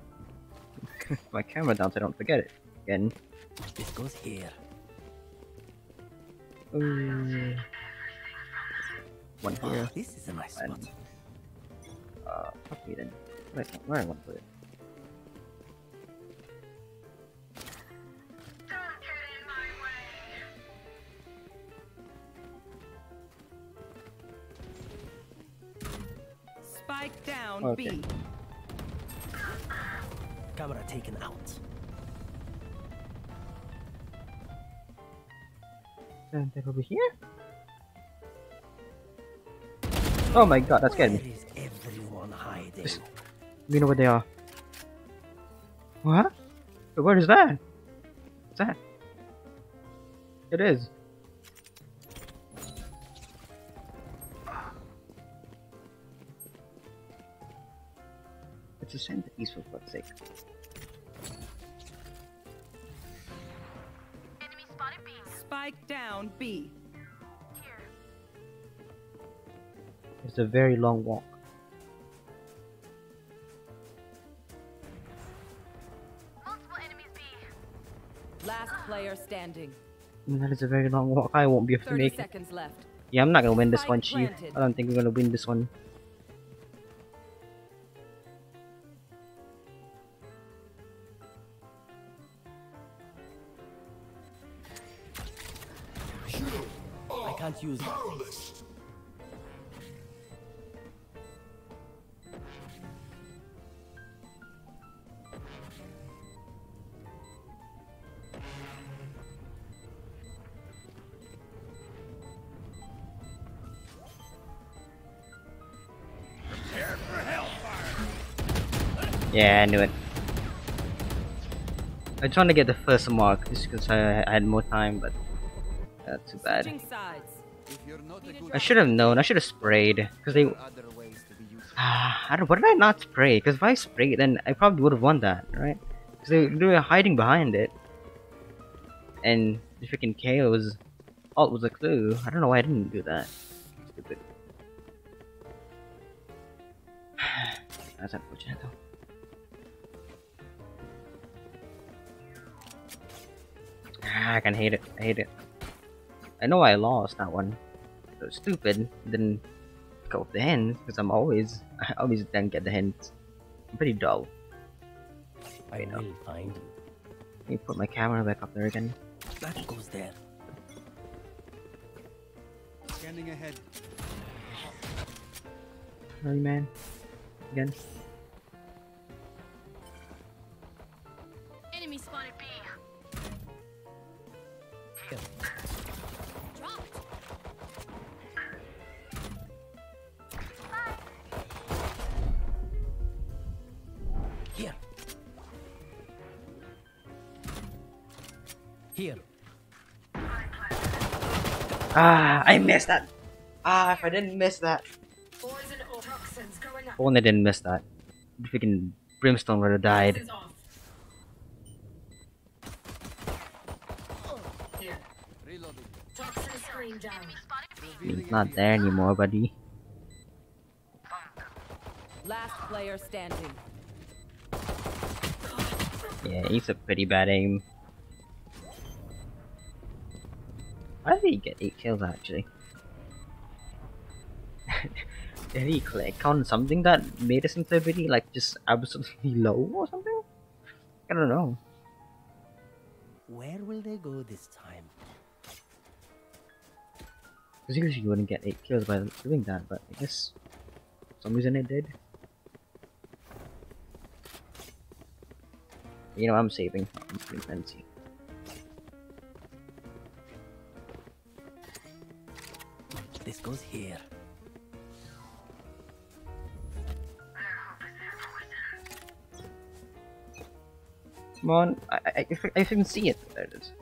Put *laughs* my camera down so I don't forget it again. this goes here. Ooh. One here. this is a nice one. spot. Uh, fuck me then. Where, where I want to put it? Spike down Okay. B. Camera taken out. And then over here? Oh my god, that scared me. is everyone hiding? Just- We know where they are. What? Wait, Where is that? What's that? It is. It's a centerpiece for fuck's sake. Enemy spotted B. Spike down B. Here. It's a very long walk. Multiple enemies B. Last player standing. That is a very long walk. I won't be able to make it. left. Yeah, I'm not gonna win this one, Chief. I don't think we're gonna win this one. Yeah, I knew it. I just wanted to get the first mark just because I, I had more time, but that's too bad. Switching sides. If you're not a good I should have known. I should have sprayed because they. there are other ways to be useful. Ah, *sighs* I don't. What did I not spray? Because if I sprayed, then I probably would have won that, right? Because they, they were hiding behind it, and the freaking KO's alt was a clue. I don't know why I didn't do that. Stupid. *sighs* That's unfortunate though. Ah, I can hate it. I hate it. I know I lost that one. It was stupid. Didn't go with the hints because I'm always I always then get the hints. I'm pretty dull. I know. will find you. Let me put my camera back up there again. That goes there. Scanning ahead. Really, man? Again? Enemy spotted Ah, I missed that. Ah, if I didn't miss that. Poison or up. Only I didn't miss that. The freaking brimstone would have died. Toxins off. Here. Reloading. Toxin screen down. It's not there anymore, buddy. Last player standing. Yeah, he's a pretty bad aim. Why did he get 8 kills actually? *laughs* did he click on something that made his sensitivity like just absolutely *laughs* low or something? I don't know. Where will they go this time? Because usually you wouldn't get 8 kills by doing that, but I guess for some reason it did. You know, I'm saving. I'm pretty fancy. This goes here. Come on, I, I, I, I can see it. There it is.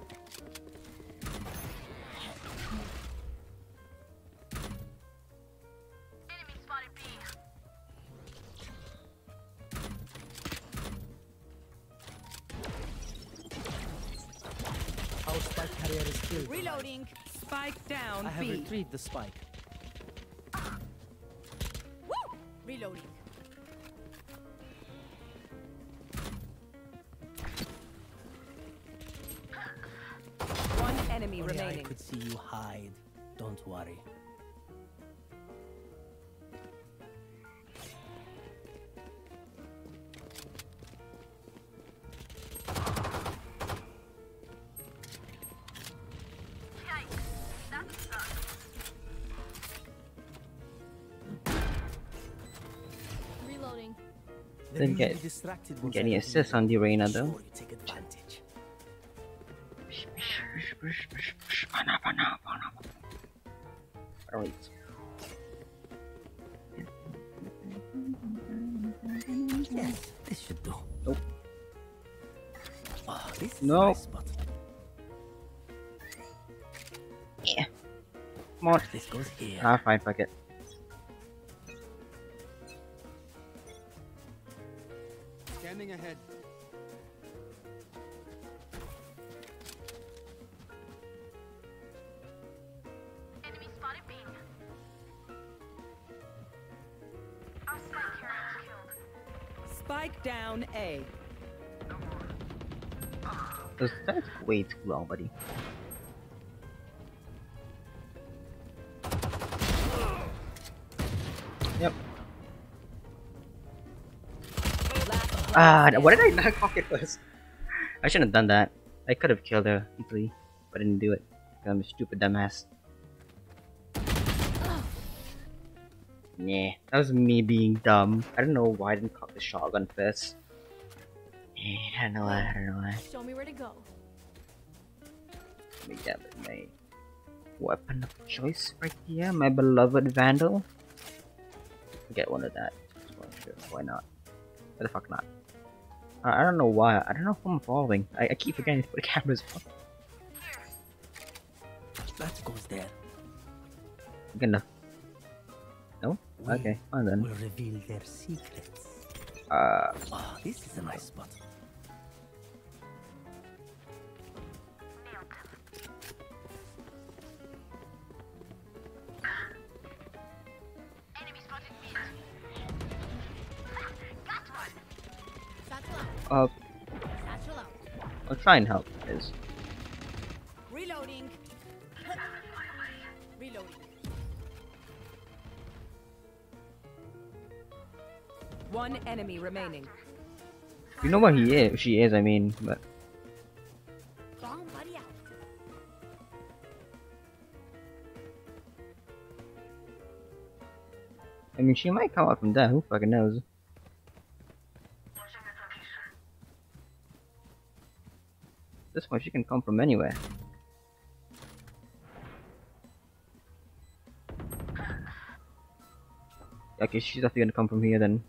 Down I have B. retrieved the spike. Woo! Reloading. One enemy Only I could see you hide. Don't worry. Didn't get- usually distracted Didn't get any assists on the arena Make though. Sure take advantage. Alright. Yes, this should do. Nope. Oh, this is No. nice spot. Yeah. Come on. This goes here. Ah, fine, fuck it. Scanning ahead. Spike down A. That's, that's way too long, buddy. Ah, player what did I not cock it first? I shouldn't have done that. I could have killed her easily, but I didn't do it. I'm a stupid dumbass. Yeah, that was me being dumb. I don't know why I didn't cock the shotgun first. Yeah, I don't know why, I don't know why. Show me where to go. Let me get my weapon of choice right here, my beloved Vandal. Get one of that. Just Why not? Why the fuck not? I, I don't know why. I don't know who I'm following. I, I keep forgetting to put cameras on. That goes there. Good enough. No? We Okay, fine then. will reveal their secrets. Uh, Oh, this is a nice spot. Satchel out. Satchel out. I'll try and help, guys. Reloading. Reloading. One enemy remaining. You know where he is, she is, I mean, but Bomb buddy out. I mean, she might come up from there. Who fucking knows? This one, she can come from anywhere. Okay, she's definitely gonna come from here then.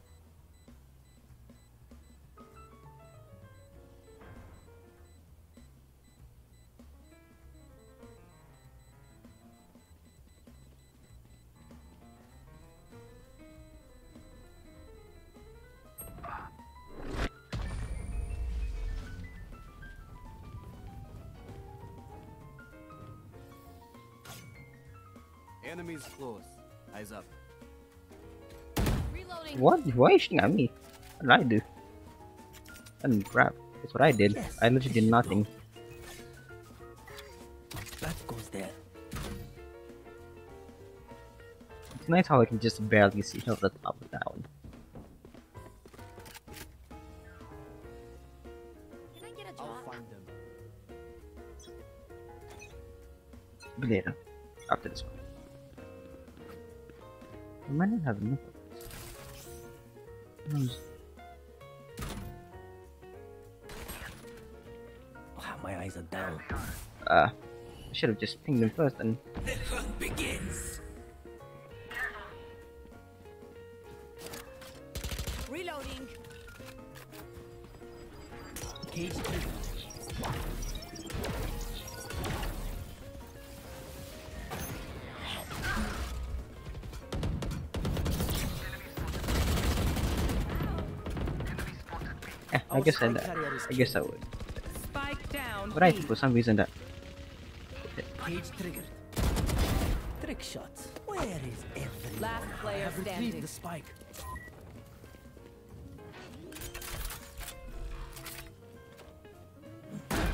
Why is she at me? What did I do? I didn't. That's what I did. Yes, I literally did nothing. That goes there. It's nice how I can just barely see her the top down. Should have just pinged him first and The hunt begins. Reloading. Cage yeah, I guess I, I guess I would. Spike down. But I think for some reason that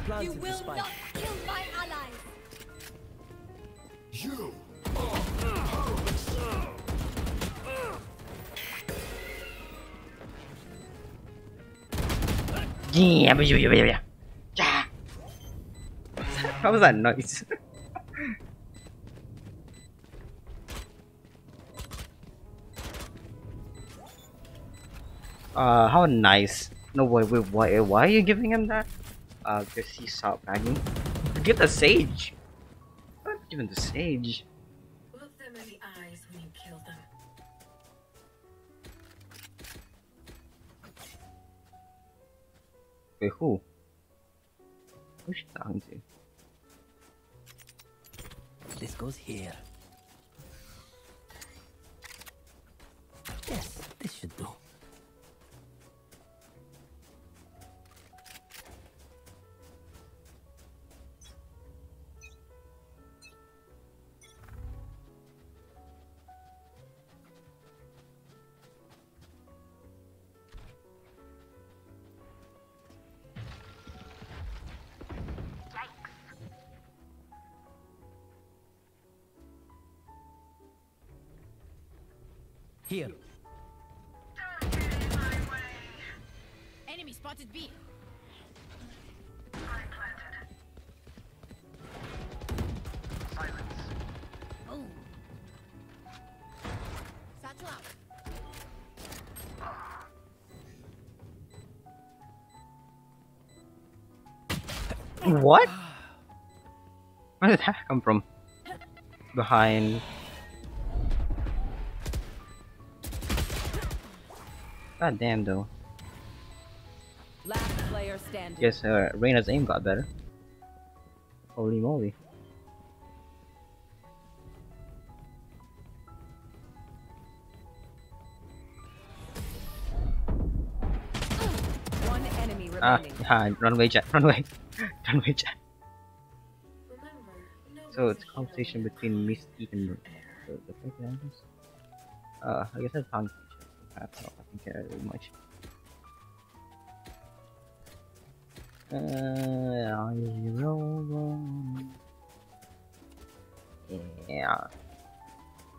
Planted the will spike. not kill my allies. Yeah, but you- you- you- you- Yeah. *laughs* What was that noise? *laughs* uh, how nice. No, wait, wait, why, why are you giving him that? Uh, because he saw bagging. Give the sage! I'm not giving the sage. Look them in the eyes when you kill them. Wait, who? Who's she talking to? This goes here. Yes, this should do. What? Where did that come from? Behind. God damn though. Last player standing. Guess uh, Reyna's aim got better. Holy moly. One enemy Ah, remaining. *laughs* ah, Jett, runway, runway Jett. Remember, no So it's a a conversation between the Mystique and the, the fake Rangers. Uh, I guess I found I don't fucking care very much. Uh, are you rolling? Yeah.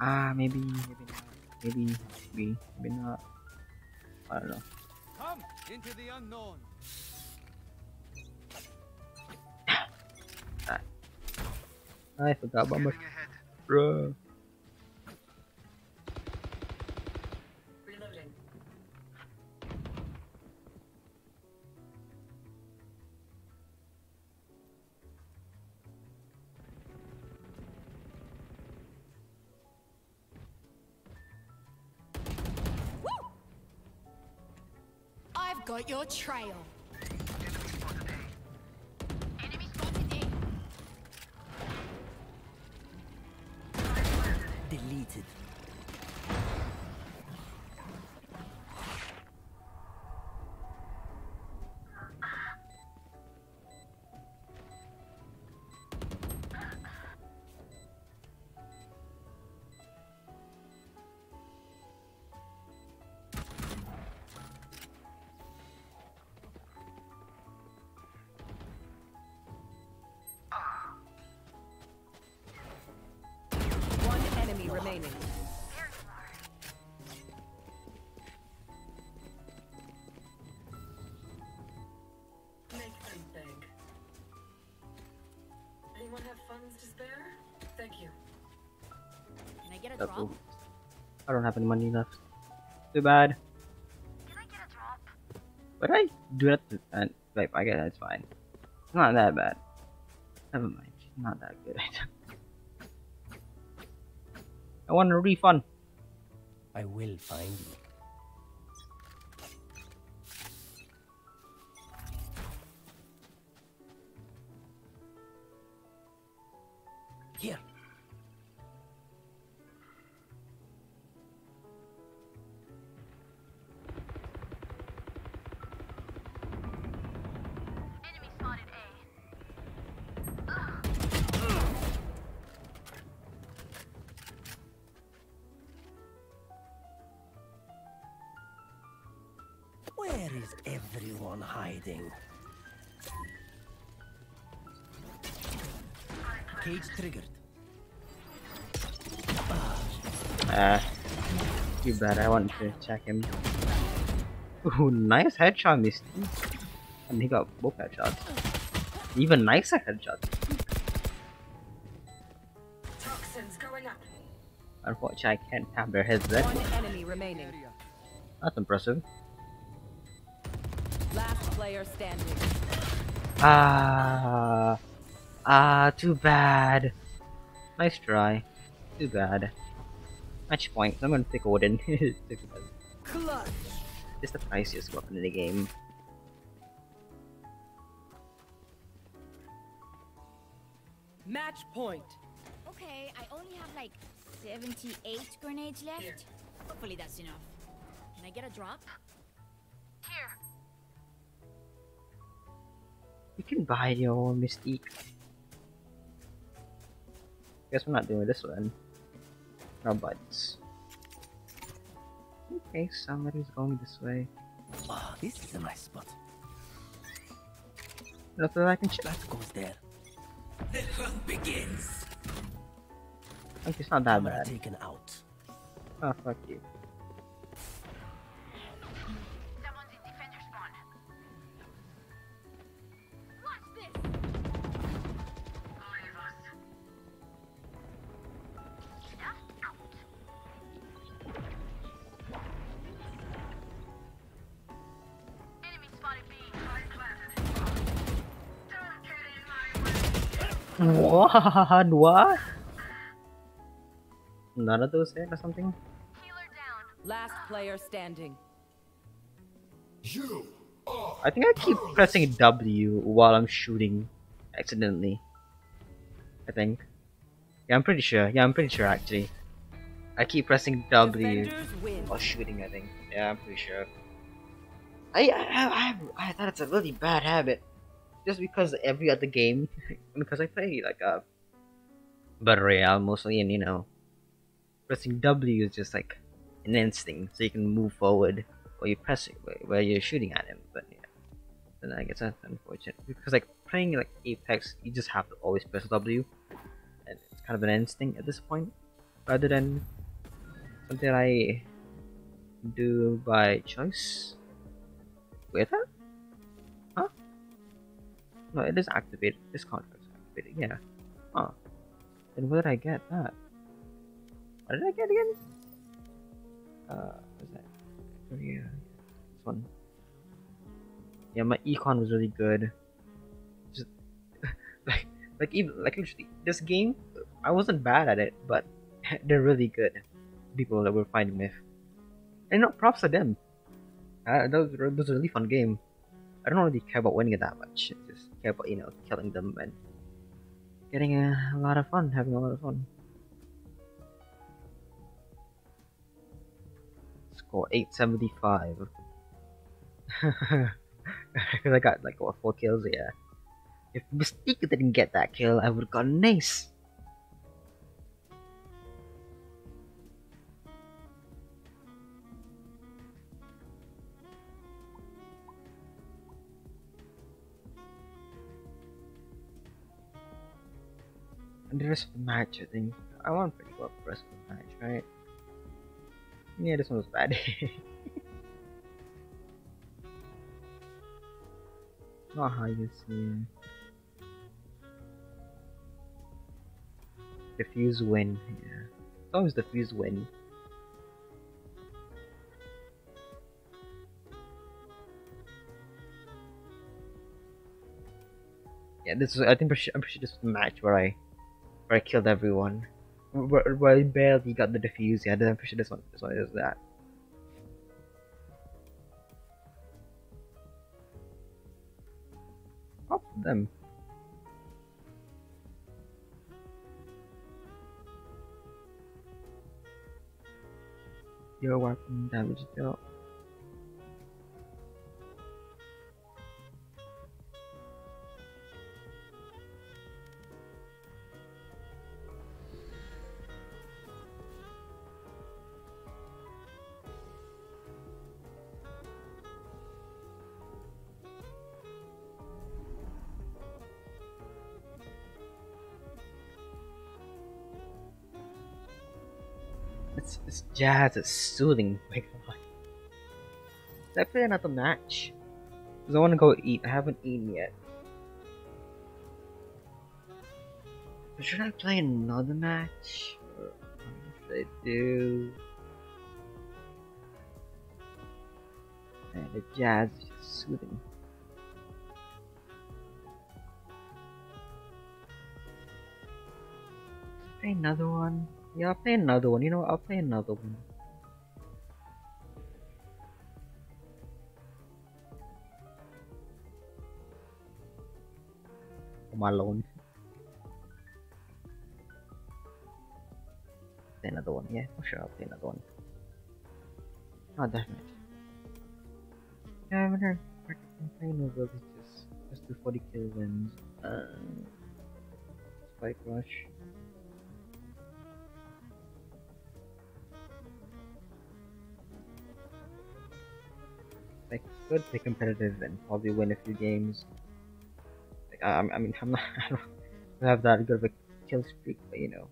Ah, maybe, maybe not. Maybe, maybe, maybe not. I don't know. Come into the unknown. I forgot about my Scanning ahead. bro. I've got your trail. Anyone have funds to spare? Thank you. Can I get a That's drop? cool. I don't have any money left. Too bad. Can I get a drop? But I do that. To, and wait, I guess that's fine. It's not that bad. Never mind. Not that good. *laughs* I want a refund. I will find you. Here. Bad. I wanted to check him. Ooh, nice headshot, Misty. And he got both headshots. Even nicer headshots. Toxins going up. Unfortunately, I can't have their heads there. One enemy remaining. That's impressive. Last player standing. Ah, ah, too bad. Nice try. Too bad. Match point. I'm gonna *laughs* pick Odin. Clutch. it's the priciest weapon in the game. Match point. Okay, I only have like 78 grenades left. Here. Hopefully that's enough. Can I get a drop? Here. You can buy your own Mystique. Guess we're not doing this one. No buts. Okay, somebody's going this way. Ah, this is a nice spot. Look like I can check. That goes there. The hunt begins. Like, it's not that bad. taken out. Oh, fuck you. Get in my way. What? What? None of those hit or something? Last player standing. You I think I keep pressing W while I'm shooting accidentally. I think. Yeah, I'm pretty sure. Yeah, I'm pretty sure actually. I keep pressing W Defenders while shooting, I think. Yeah, I'm pretty sure. I I, I, I thought it's a really bad habit. Just because every other game, *laughs* because I play like a Battle Royale mostly, and you know, pressing W is just like an instinct, so you can move forward while you press it, where, you're shooting at him. But yeah, then I guess that's unfortunate because like playing like Apex, you just have to always press W, and it's kind of an instinct at this point, rather than something I do by choice. Wait, that? No, it is activated. This contract's activated. Yeah. Huh. Then where did I get that? What did I get again? Uh, what's that? Oh, yeah. This one. Yeah, my econ was really good. Just *laughs* like, like even like literally, this game, I wasn't bad at it, but *laughs* they're really good. People that we're fighting with, and no props to them. Uh, that was, that was a really fun game. I don't really care about winning it that much. I just care about you know killing them and getting a, a lot of fun, having a lot of fun. Score eight seventy five. Because *laughs* I got like what four kills. Yeah. If Mystique didn't get that kill, I would have gotten an ace. And the rest of the match, I think I won pretty well for the rest of the match, right? Yeah, this one was bad. *laughs* Not how you see. Diffuse win, yeah. It's always diffuse win. Yeah, this is. I think I'm pretty, sure this was the match where I, where I killed everyone. Where, where I barely got the defuse. Yeah, I'm pretty sure this one. This one is that. Up them. Your weapon damage dealt. Jazz, it's soothing. My god. Did I play another match? Because I want to go eat. I haven't eaten yet. But should I play another match? Or should I do? Man, the jazz is just soothing. Play another one. Yeah, I'll play another one. You know, what? I'll play another one. Alone. Play another one. Yeah, for sure. I'll play another one. That much. Yeah, I'm gonna play no really just just do 40 kill wins. Uh, Spike Rush. Good, play competitive, and probably win a few games. Like I, I mean, *laughs* I'm not, I don't have that good of a kill streak, but you know,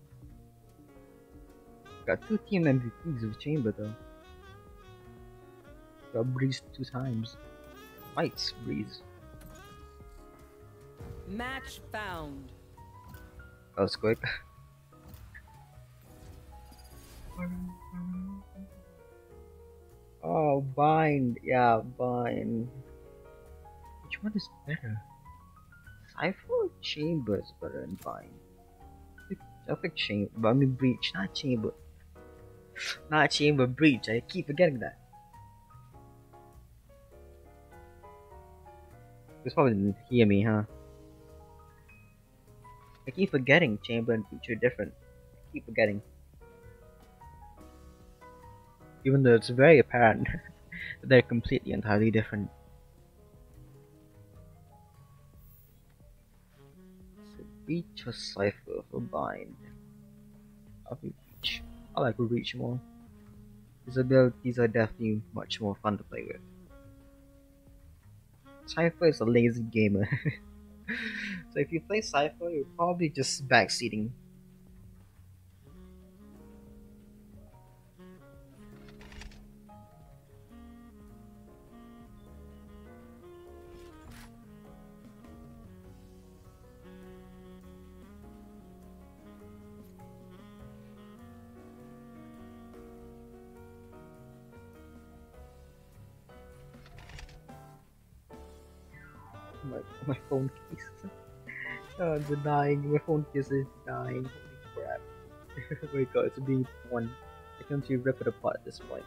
got two team MVPs with Chamber though. Got Breeze two times. Fights Breeze. Match found. That was quick. *laughs* Oh, bind. Yeah, bind. Which one is better? Cypher or Chamber is better than bind? I pick Chamber. I mean Breach, not Chamber. Not Chamber, Breach. I keep forgetting that. This probably didn't hear me, huh? I keep forgetting chamber and feature different. I keep forgetting. Even though it's very apparent that *laughs* they're completely entirely different. So Breach or Cypher for bind. I'll be Breach. I like Breach more. His abilities are definitely much more fun to play with. Cypher is a lazy gamer. *laughs* so if you play Cypher, you're probably just backseating. Phone case. oh, it's dying. My phone case is dying. Crap! *laughs* oh my god, it's being one. I can't see rip it apart at this point.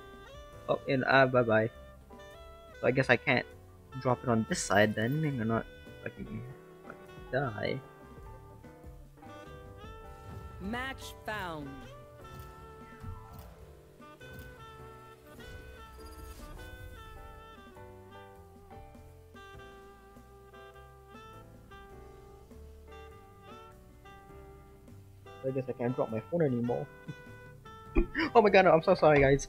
Oh, and ah, bye bye. So I guess I can't drop it on this side then, and not fucking die. Match found. I guess I can't drop my phone anymore. *laughs* oh my god, no, I'm so sorry, guys.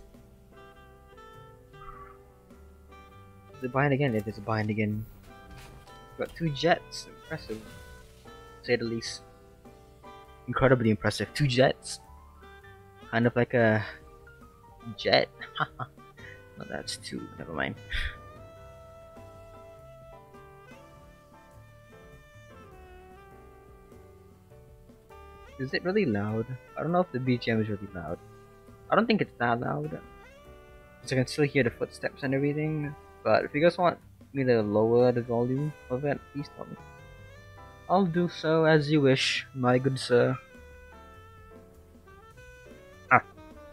Is it bind again? It is bind again. Got two Jetts. Impressive. Say the least. Incredibly impressive. Two Jetts. Kind of like a Jett. *laughs* no, that's two. Never mind. Is it really loud? I don't know if the BGM is really loud. I don't think it's that loud. Because I can still hear the footsteps and everything. But if you guys want me to lower the volume of it, please tell me. I'll do so as you wish, my good sir. Ah,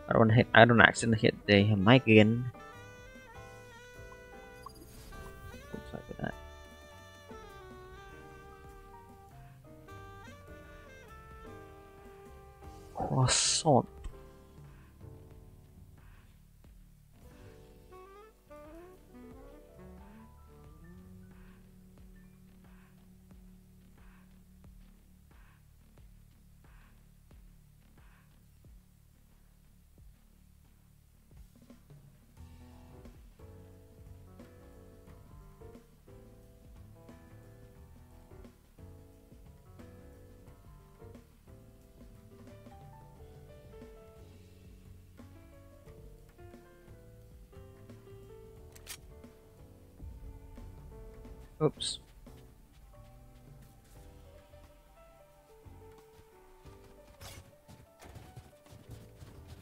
I don't hit. I don't accidentally hit the mic again. あ、そう。Oops.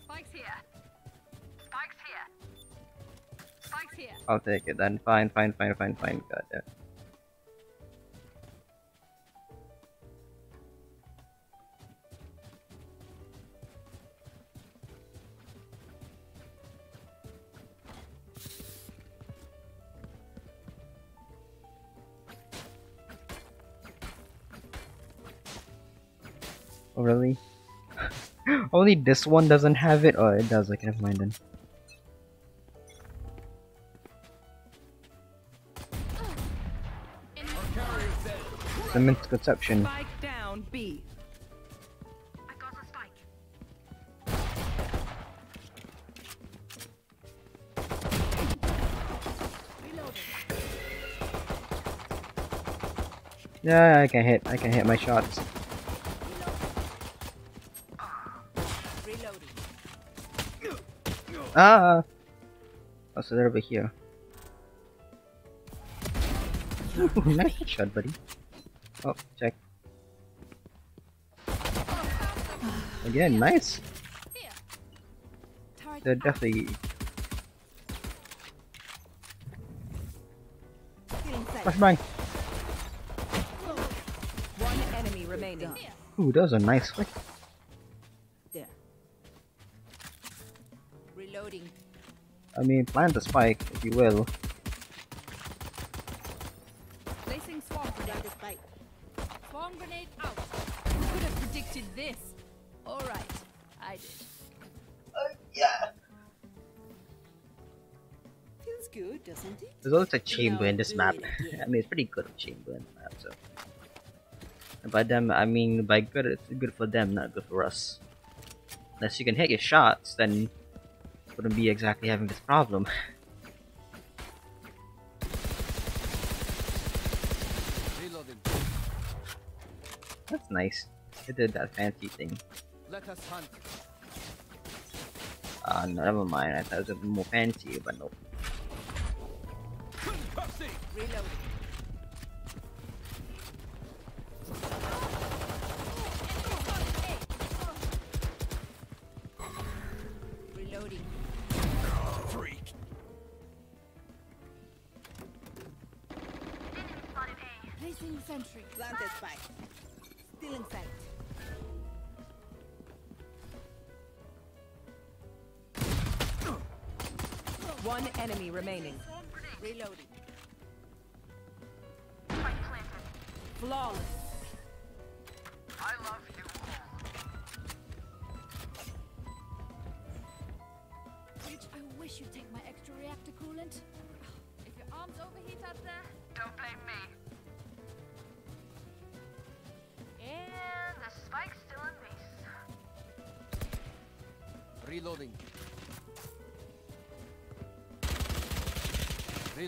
Spike's here. Spike's here. Spike's here. I'll take it then. Fine, fine, fine, fine, fine. Got it. Only this one doesn't have it? Oh, it does. Okay, never mind then. Cement conception. Spike down B. I got a spike. Yeah, I can hit. I can hit my shots. Reloading. Ah! Oh, so they're over here. Ooh, nice *laughs* shot, buddy. Oh, check. Again, nice. They're definitely. Flashbang. One enemy remaining. Ooh, those are nice. flick. I mean, plant the spike, if you will. Placing Plant the spike. Bomb grenade out. Who could have predicted this? All right, I did. Oh, Feels good, doesn't it? There's always a chamber in this map. *laughs* I mean, it's pretty good of chamber in the map, so. And by them, I mean by good, it's good for them, not good for us. Unless you can hit your shots, then wouldn't be exactly having this problem. *laughs* That's nice. It did that fancy thing. Let us hunt. Uh, no, never mind. I thought it was a bit more fancy, but nope. Reloading.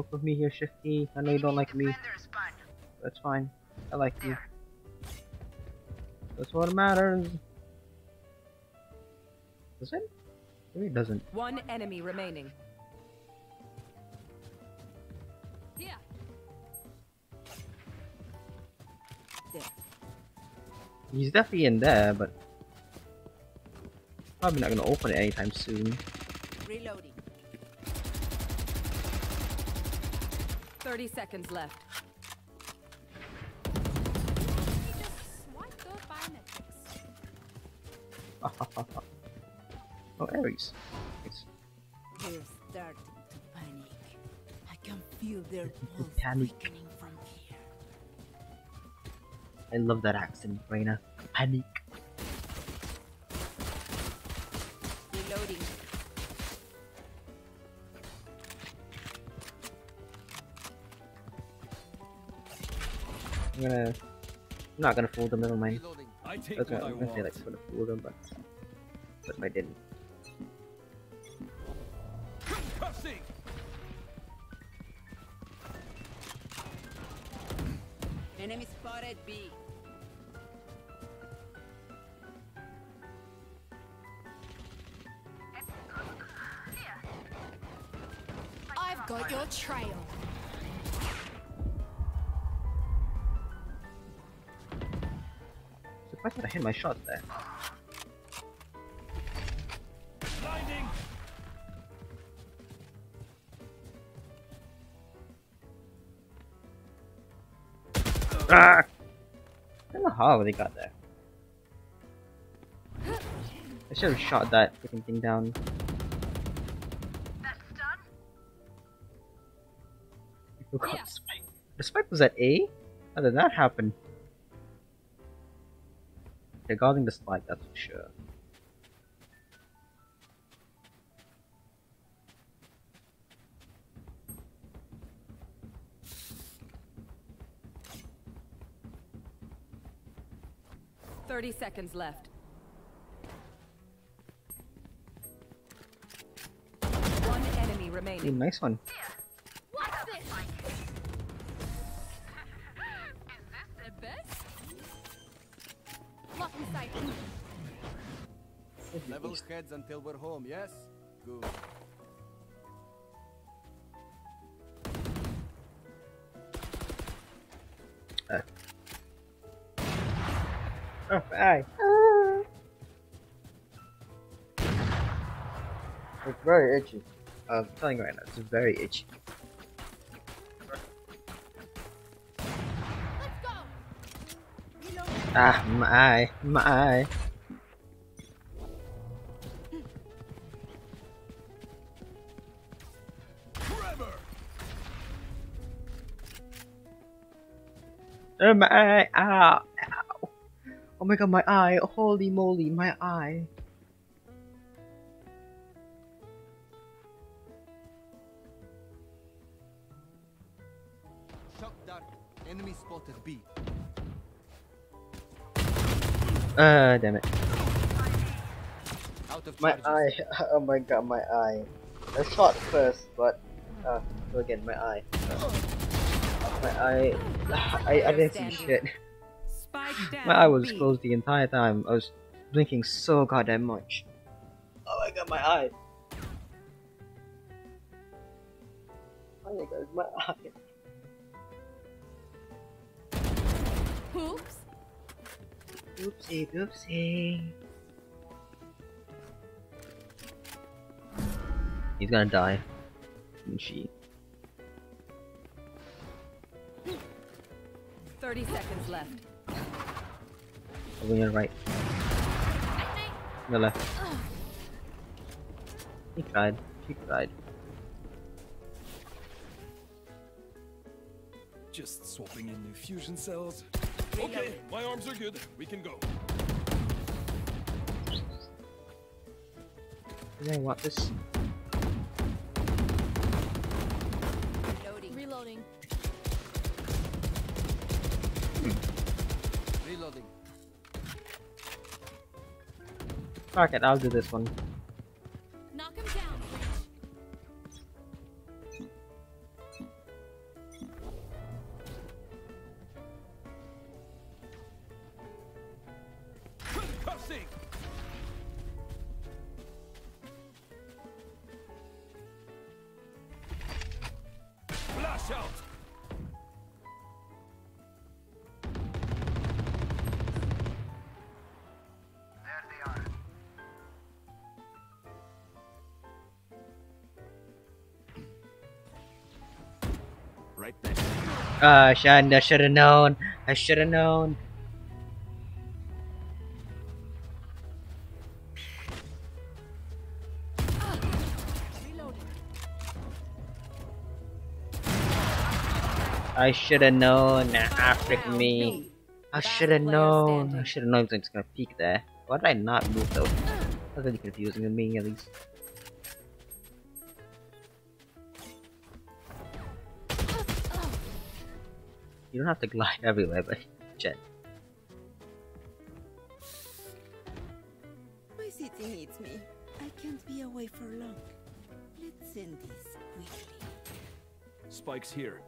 Work with me here, Shifty. I know you don't like me. That's fine. I like you. That's what matters. Does it? Maybe it doesn't. One enemy remaining. Here. There. He's definitely in there, but probably not gonna open it anytime soon. Reloading. 30 seconds left. You just swipe those biometrics. *laughs* oh, Ares. Nice. They're starting to panic. I can feel their pulse Panic. from here. I love that accent, Reyna. Panic. I'm gonna. I'm not gonna fool them, never mind. I take That's what what I I was gonna say, like, I'm gonna fool them, but. But I didn't. Concussing! Enemy spotted B. Surprised I hit my shot there. Blinding! Ah! I don't know how they got there. I should have shot that freaking thing down. That's done. Who got Yeah. the spike? The spike was at A? How did that happen? They're guarding the spike, that's for sure. Thirty seconds left. One enemy remaining. Ooh, nice one. What's Level heads until we're home, yes? Good. Oh, aye. It's very itchy. I'm telling you right now, it's very itchy. Ah, my eye, my eye. Oh, my eye, ow, ow. Oh my god, my eye, holy moly, my eye. Uh, damn it. Out of My eye, *laughs* oh my god, my eye. I shot first, but, uh, so again, my eye. My eye, *sighs* I, I didn't see shit. *laughs* My eye was closed the entire time. I was blinking so goddamn much. Oh my god, my eye. Oh my god, *laughs* my eye. Oops. Oopsie doopsie. He's gonna die. And she. 30 seconds left. Over on your right. On the left. He tried. She tried. Just swapping in new fusion cells. Okay, my arms are good. We can go. You know what? This. Reloading. Reloading. Reloading. Fuck it, I'll do this one. Ah, Shand, I should've known. I should've known. I should've known. Ah, frick me. I Last should've known. I should've known he was gonna peek there. Why did I not move though? That's really confusing to me at least. You don't have to glide *laughs* everywhere, but Jett. My city needs me. I can't be away for long. Let's end this quickly. Spike's here.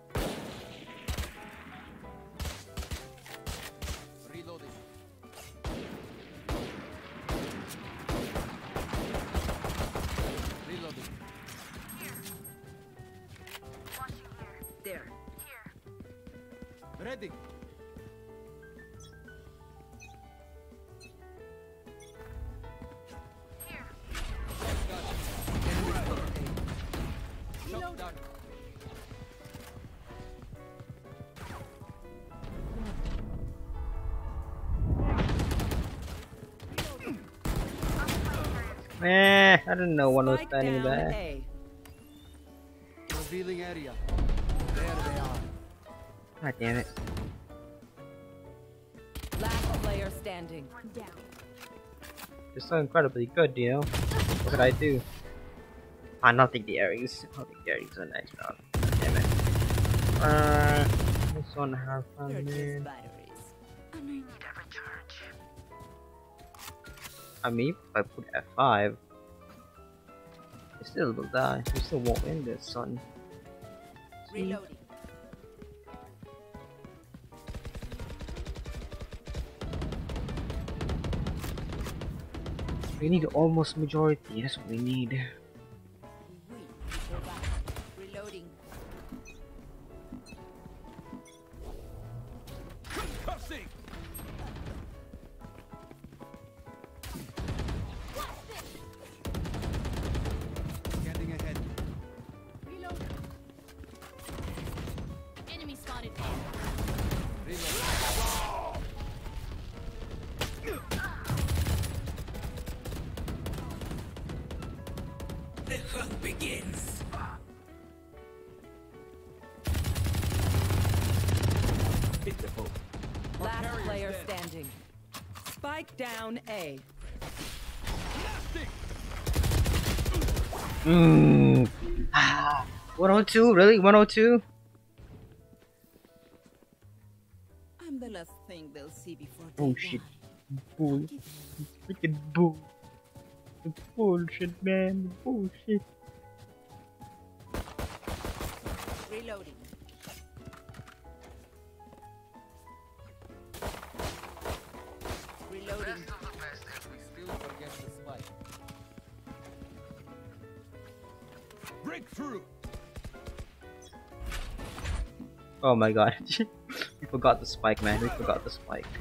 Didn't know one was standing there. A. Revealing area. There they are. God damn it. Last player standing. Down. You're so incredibly good, you know? What could I do? Fine, I'll take the earrings. I'll take the earrings on the next round. God damn it. Uh, this one have fun, They're just man. batteries. I need I mean, if I put F5, They still will die. We still won't win this, son. Reloading. We need almost majority. That's what we need. 102? Really? 102? I'm the last thing they'll see before they Bullshit. Bull. Freaking bull. The bullshit, man. The bullshit. Reloading. Oh my god. *laughs* we forgot the spike, man. We forgot the spike. *laughs*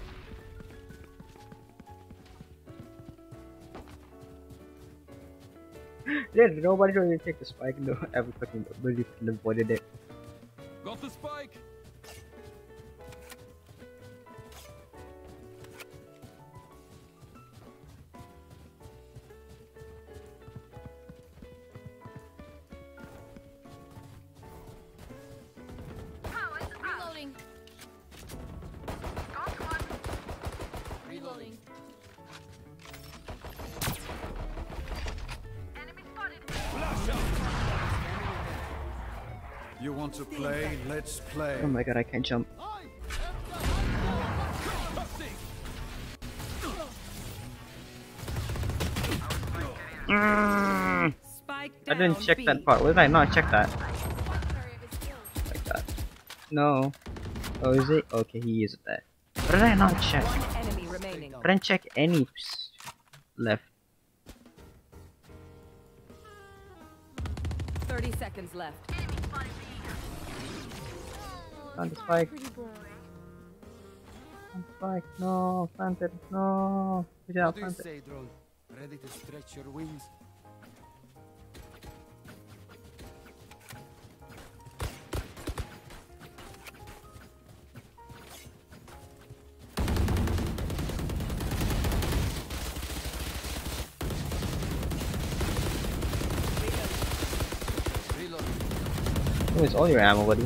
Yeah, nobody really take the spike no *laughs* ever fucking really avoided it. My god, I can't jump. Mm, I didn't check that part. Why did I not check that? Carrier is killed. Like that. No. Oh, is it? Okay, he is there. Why did I not check? One enemy remaining. I didn't check any left. 30 seconds left. Plant the spike. Pretty boy. The spike. No. Plant it. No. Good job. What do you Plant it. say, drone? Ready to stretch your wings? Reload. It's all your ammo, buddy.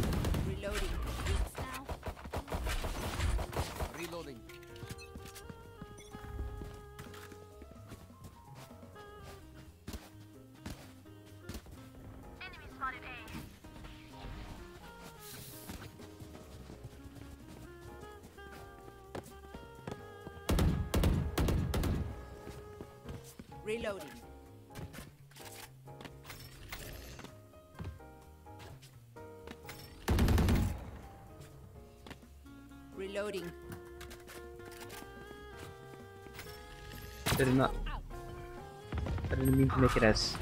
Didn't mean to make it as.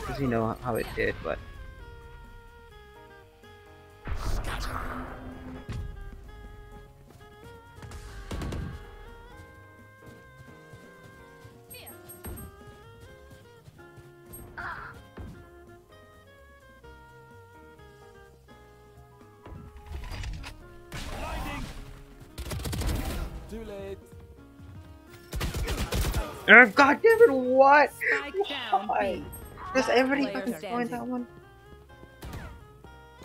Because you know how it did, but. Here. Too late. Oh, God damn it! What? Spike down Why? B. Does everybody Player fucking find that one?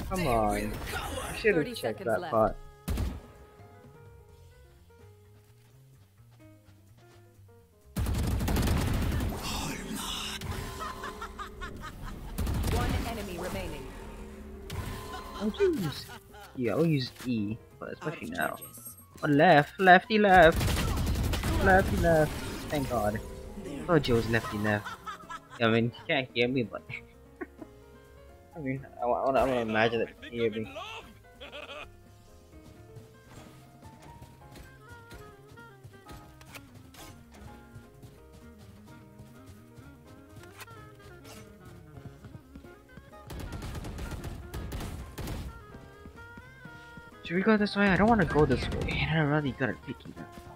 Come on. I should have checked that left. part. One enemy. I'll use. Yeah, I'll use E, but especially now. Oh, left, lefty left, lefty left. Thank God. Oh, Joe's lefty left. I mean, he can't hear me, but *laughs* I mean, I I want to imagine that he hear me. Should we go this way? I don't want to go this way. I don't really got it picky now.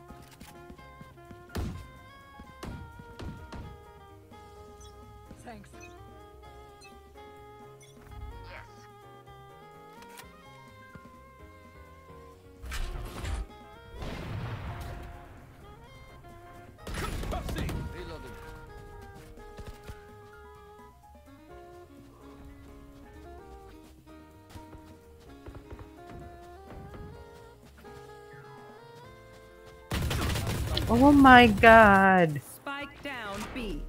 Oh my god! Spike down B.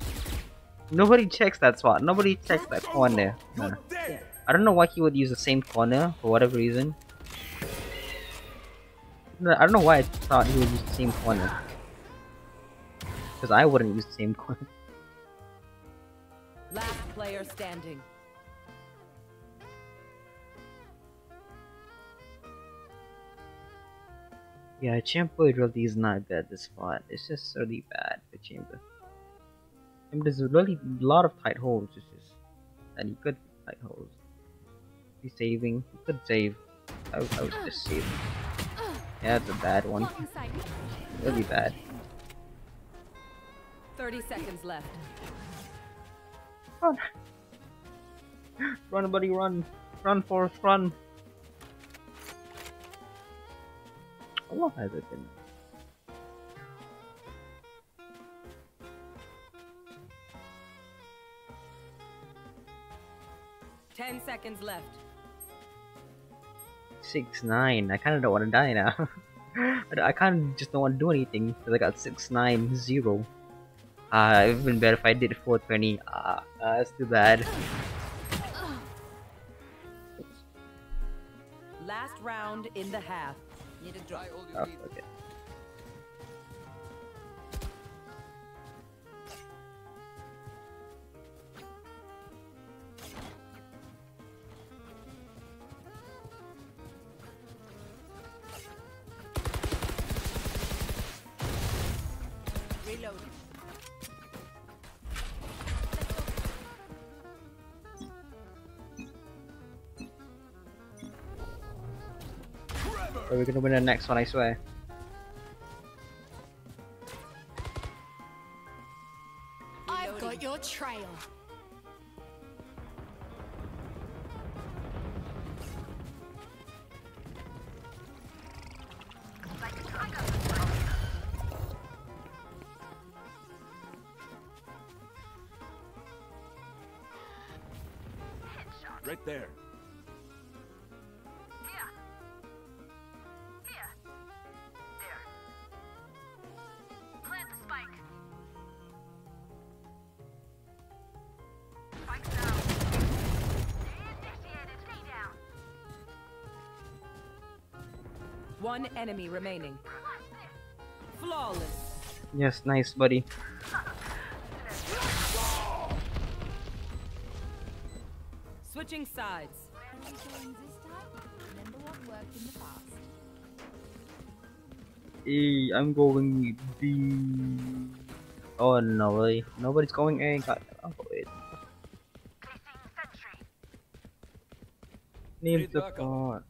Nobody checks that spot. Nobody checks that corner. No. I don't know why he would use the same corner for whatever reason. No, I don't know why I thought he would use the same corner. Because I wouldn't use the same *laughs* corner. Last player standing. Yeah, Chamber really is not bad this spot. It's just really bad for Chamber. And there's really a lot of tight holes. It's just any good tight holes. He's saving. He could save. I I was just save. Yeah, that's a bad one. Really bad. 30 seconds left. Run! *gasps* Run, buddy, run! Run, Forrest, run! How long has it been? Ten seconds left. Six nine. I kind of don't want to die now. *laughs* I, kind of just don't want to do anything because I got six nine zero. Uh, it would have been better if I did 420. Uh, uh, that's too bad. Last round in the half. Need to dry all your Oh, okay. Gonna win the next one? I swear. One enemy remaining. Flawless. Yes, nice, buddy. Switching sides. Are we going this time? Remember what worked in the past. E, I'm going B. Oh no, really? Nobody's going A. God, oh wait. Placing sentry. Name Need the backup.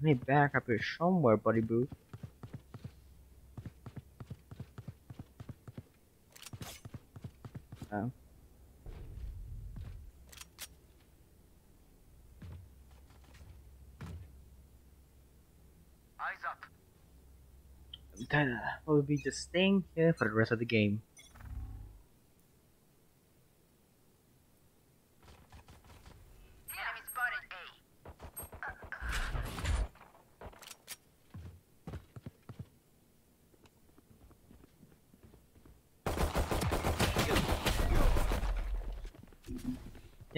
God. I need backup here somewhere, buddy boo. Oh. Eyes up. Then uh, we'll be just staying here for the rest of the game.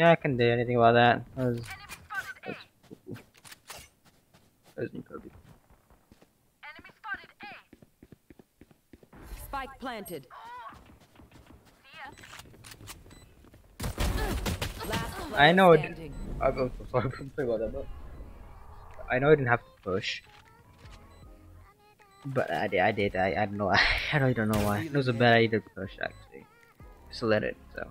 Yeah, I can do anything about that. That was, Enemy spotted A. that's cool. That was incredible. Enemy spotted A. Spike planted. I know it- standing. I'm so sorry sorry about that, but I know I didn't have to push. But I did, I did, I, I don't know, *laughs* I really don't know why. It was a bad idea to push, actually. Just let it, so.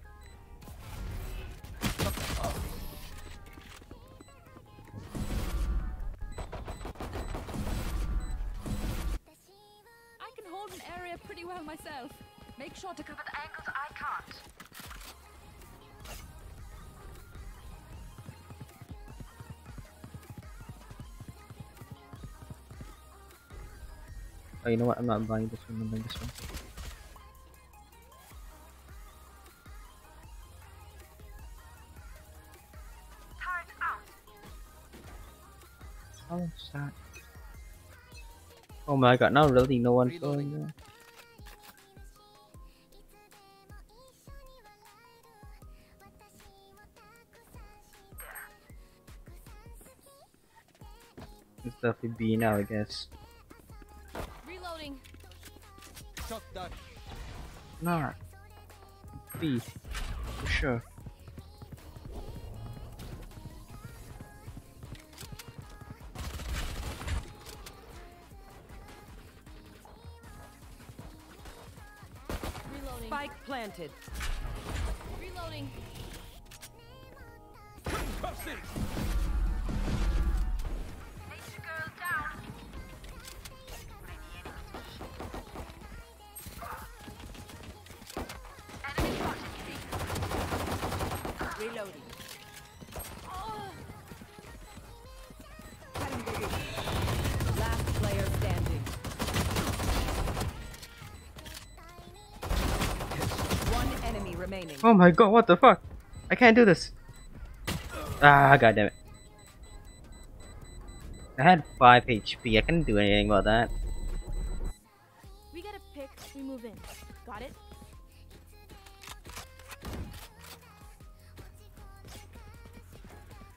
Oh, you know what? I'm not buying this one, I'm buying this one. Oh, How is that? Oh my god, now really no one's going there. It's definitely B now, I guess. Nah. B. For sure. Reloading. Spike planted. Oh my god, what the fuck? I can't do this. Ah, god damn it. I had 5 HP, I couldn't do anything about that. We get a pick, we move in. Got it?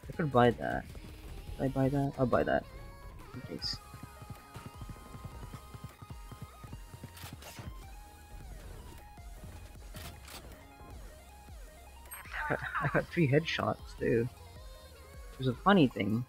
I could buy that. Did I buy that? I'll buy that. In case. Three headshots too. It was a funny thing.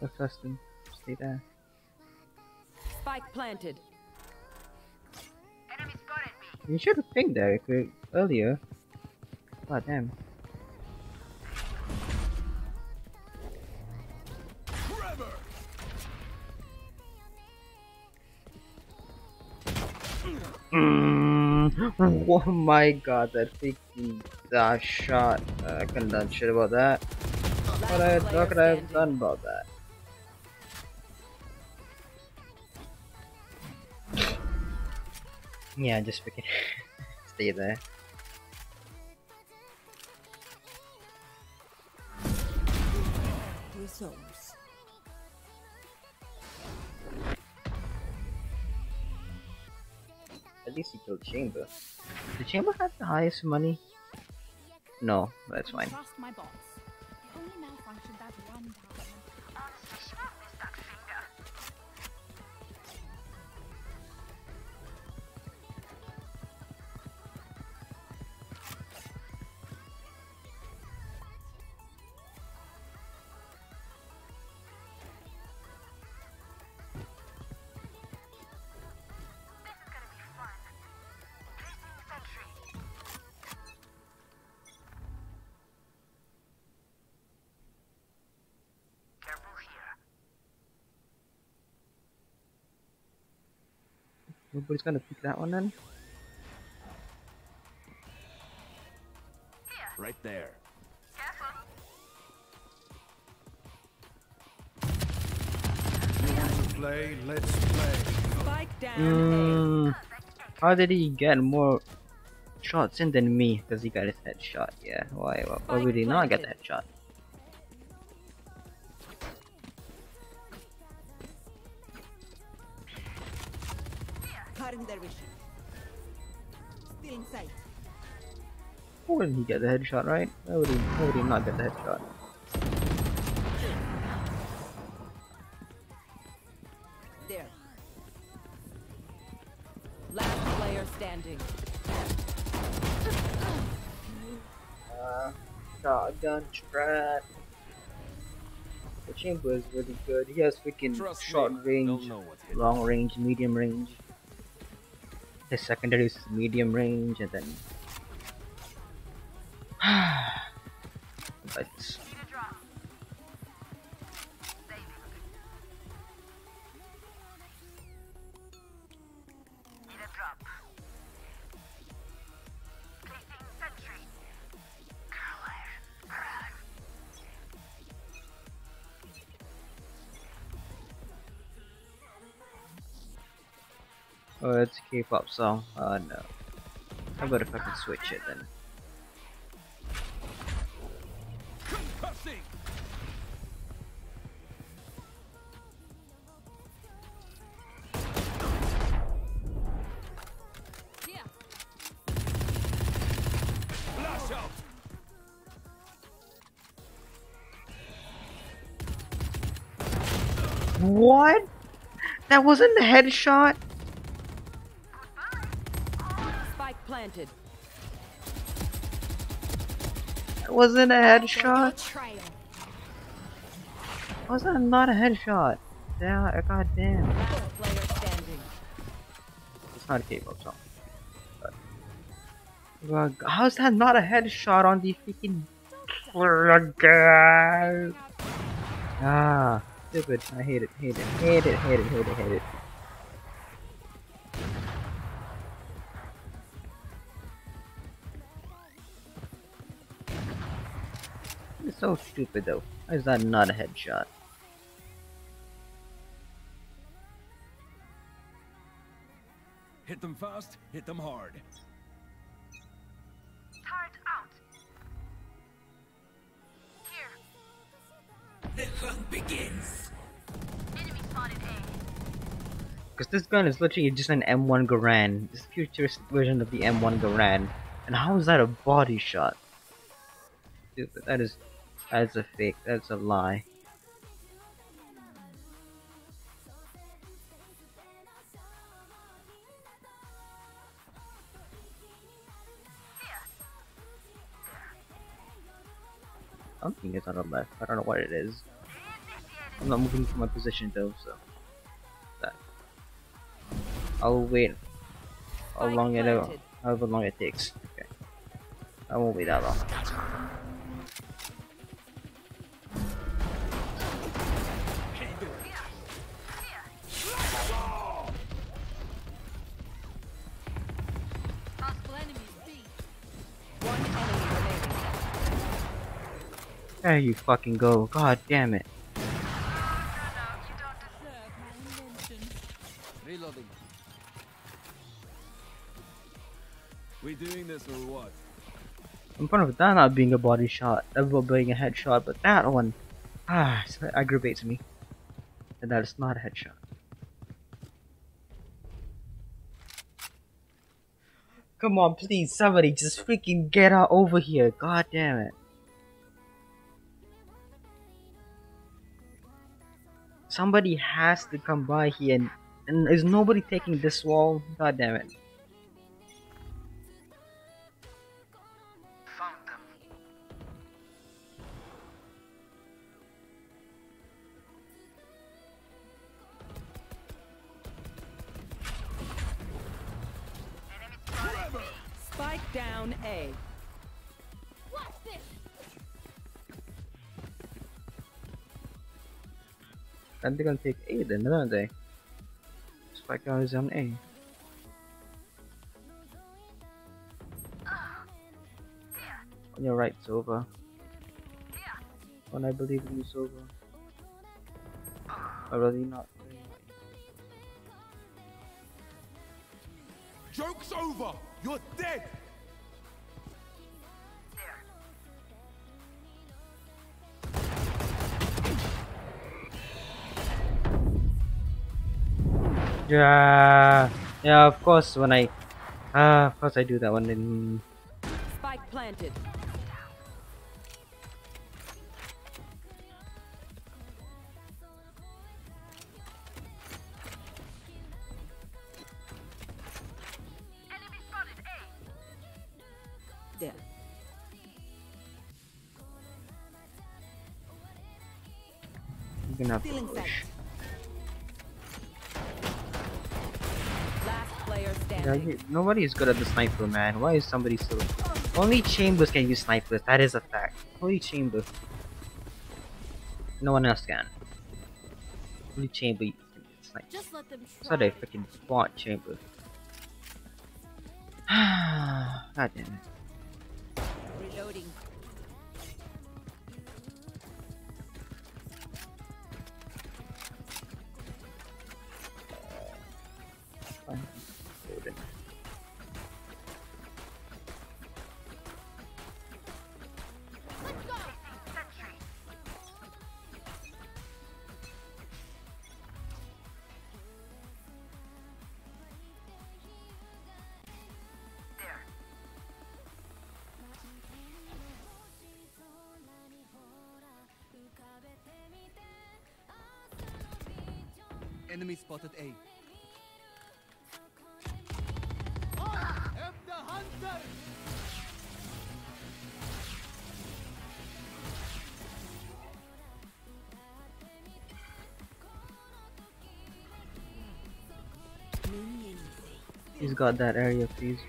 Let's trust him. Stay there. Spike planted. Enemy spotted B. You should have pinged there if we- earlier. God damn. Mm. *laughs* Oh my god, that freaking that shot. Uh, I couldn't done shit about that. What, I, what could I have done about that? Yeah, just freaking *laughs* stay there. At least he killed Chamber. Did Chamber have the highest money? No, that's fine. Nobody's gonna pick that one then. Right there. Play, let's play. Spike down. Mm, how did he get more shots in than me? Because he got his headshot. Yeah. Why? Why, why would he not get that shot? Why wouldn't he get the headshot, right? Why would he, why would he not get the headshot? There. Last player standing. Uh, shotgun strat. The chamber is really good. He has freaking Trust short me, range, they'll know what's hidden. long range, medium range. His secondary is medium range, and then. *sighs* Oh, it's a K-pop song. Oh no. How about if I can switch it then? What? That wasn't a headshot. Spike planted. That wasn't a headshot. Was that not a headshot? Yeah, god damn. It's not a K-pop song. But... How's that not a headshot on the freaking... Ah, stupid. I hate it, hate it, hate it, hate it, hate it, hate it. It's so stupid though. Why is that not a headshot? Hit them fast, hit them hard. The hunt begins. Enemy spotted A. Because this gun is literally just an M1 Garand. This futuristic version of the M1 Garand. And how is that a body shot? Stupid. That is that is a fake. That's a lie. Something is on the left. I don't know what it is. I'm not moving from my position though, so that. I'll wait. How long it however long it takes. Okay. I won't wait that long. There you fucking go. God damn it. No, no, you don't deserve Serve my invention. Reloading. We doing this or what? In front of that not being a body shot, that will being a headshot, but that one, ah, it aggravates me. And that is not a headshot. Come on, please, somebody just freaking get out over here. God damn it. Somebody has to come by here and, and is nobody taking this wall? God damn it. Found them. Enemy spotted B. Spike down A. And they're gonna take A then, aren't they? Spike guard is on A. On your right, it's over. When I believe in you, it's over. I really not. Joke's over! You're dead! Yeah, yeah. Of course, when I, ah, of course I do that one. Then Spike planted. You're gonna have to Feeling push. You- nobody is good at the sniper, man. Why is somebody so? Only chambers can use snipers. That is a fact. Only Chambers. No one else can. Only Chambers can use sniper. Just let them So they freaking bought chamber. *sighs* God damn it. Reloading. Enemy spotted A. He's got that area, please.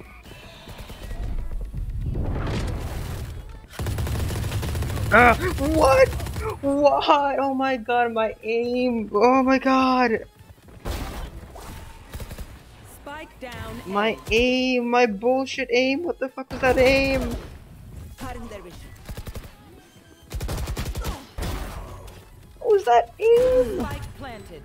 Ah, what? What? Oh my god, my aim. Oh my god. Spike down. A. My aim, my bullshit aim. What the fuck was that aim? Cutting their vision. What was that aim? Spike planted.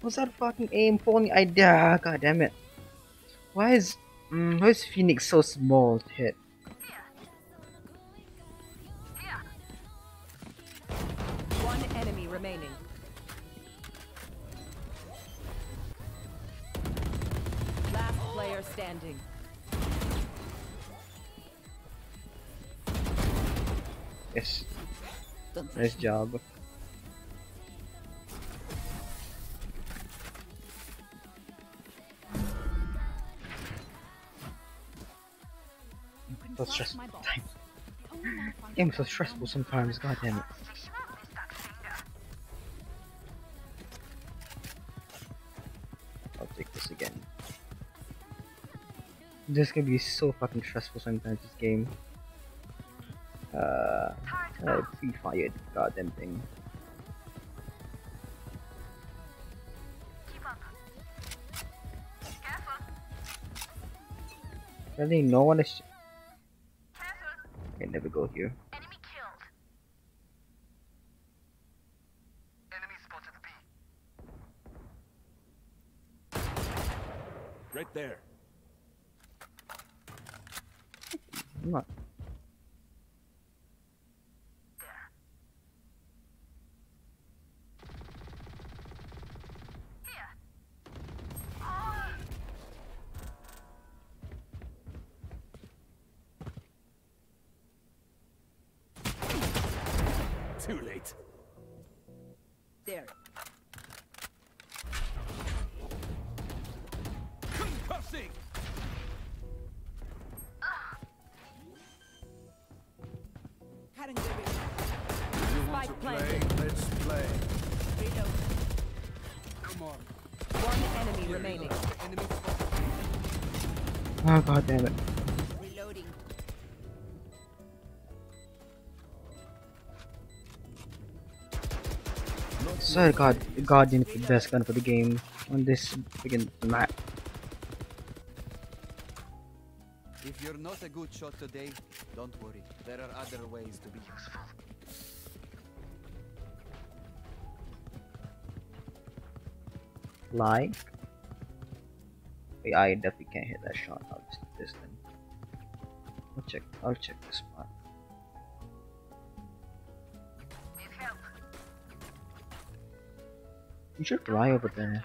What was that fucking aim for? Only I ah, god damn it. Why is mm, why is Phoenix so small to hit? Nice job. So stressful my balls. sometimes. The only malfunction Game's so stressful sometimes. God damn it. I'll take this again. This can be so fucking stressful sometimes. This game. Uh, uh pre-fired goddamn thing. Keep up. Really, no one is. Careful. I can never go here. Enemy killed. Enemy spotted B. Right there. swear god, god didn't put the best gun for the game on this freaking map. If you're not a good shot today, don't worry. There are other ways to be useful. Like? Wait, I definitely can't hit that shot. I'll just this thing. I'll check, I'll check this spot. You should fly over there.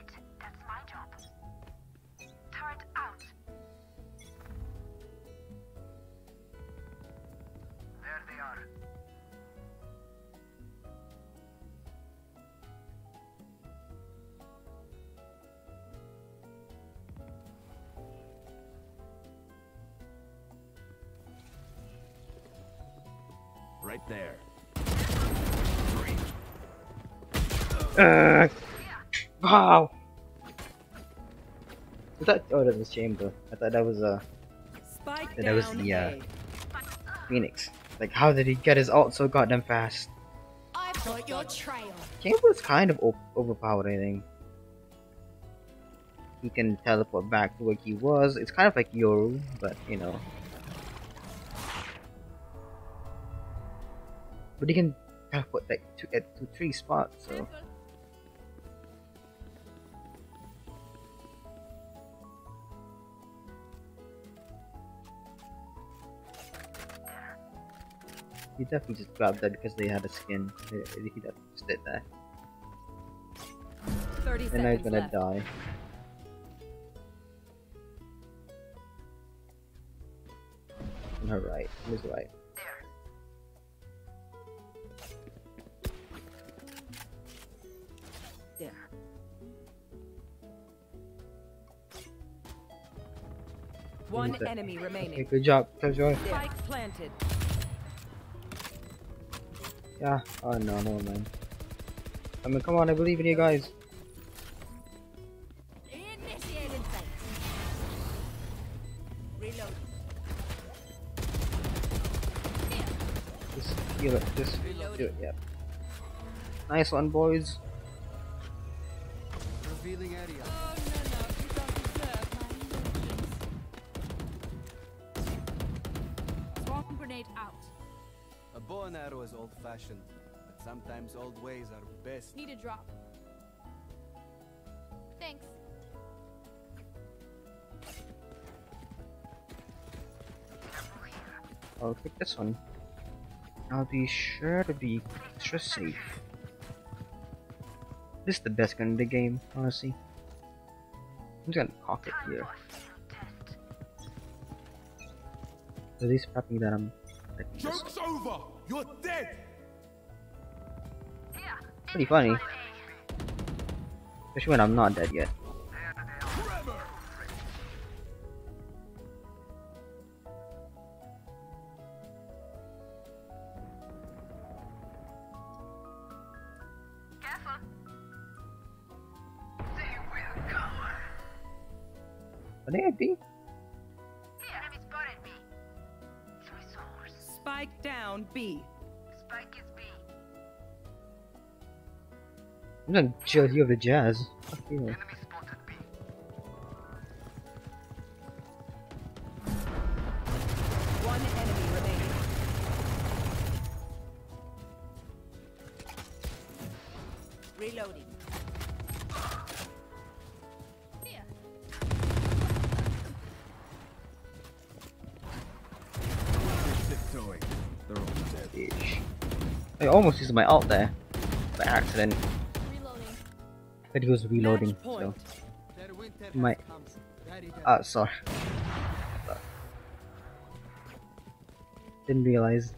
Was chamber. I thought that was uh that was the uh A. Phoenix. Like how did he get his ult so goddamn fast? I've got your trail. Chamber's kind of overpowered, I think. He can teleport back to where he was. It's kind of like Yoru, but you know. But he can teleport like to at to three spots, so he definitely just grabbed that because they had a skin. He definitely just did that. 30 And now he's gonna left. die. On her right, his right. There. There. One Okay. enemy Okay, remaining. good job, good job. Spike planted. Yeah. Oh no, no man. I mean, come on, I believe in you guys. Initiating sight. Reload. Just heal it. Just do it. Yeah. Nice one, boys. Revealing area. Old-fashioned, but sometimes old ways are best. Need a drop. Thanks. I'll pick this one. I'll be sure to be extra safe. This is the best gun in the game, honestly. I'm just gonna cock it here. At least prepping that I'm picking this Joke's over! You're dead! Pretty funny. Especially when I'm not dead yet. I'm gonna chill you over the jazz. Fuck you. Enemy spotted B. One enemy remaining. Reloading. Here. Tiptoeing. They're all dead. Bitch. I almost used my ult there. By accident. Reloading. But he was reloading, so. Their winter has My- come. Very good. Ah, sorry. Didn't realize.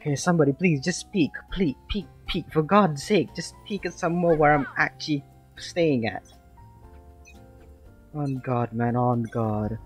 Okay, somebody please just peek, please, peek, peek. For God's sake, just peek at some more where I'm actually staying at. On God, man, on God.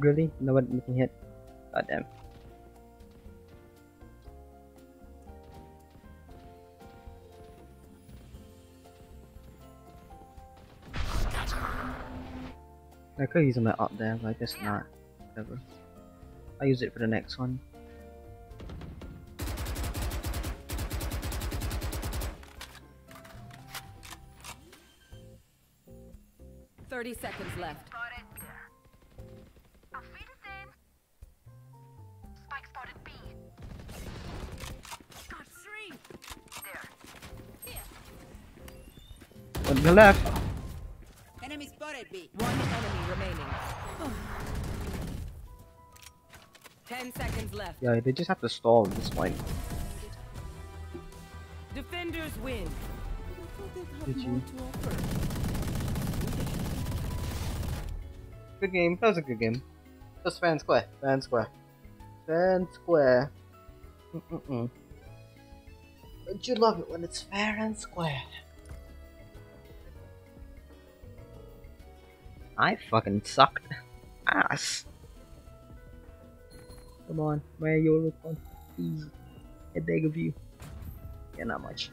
Really? No one can hit? God damn. I could use them up there, but I guess not. Whatever. I'll use it for the next one. Thirty seconds left. The left! Enemy spotted B. One enemy remaining. Ten seconds left. Yeah, they just have to stall at this point. Defenders win. Did you? Good game. That was a good game. Just fan square. Fan square. Fan square. Mm-mm-mm. Don't you love it when it's fair and square? I fucking sucked ass. Come on, where you look on? Please, I beg of you. Yeah, not much.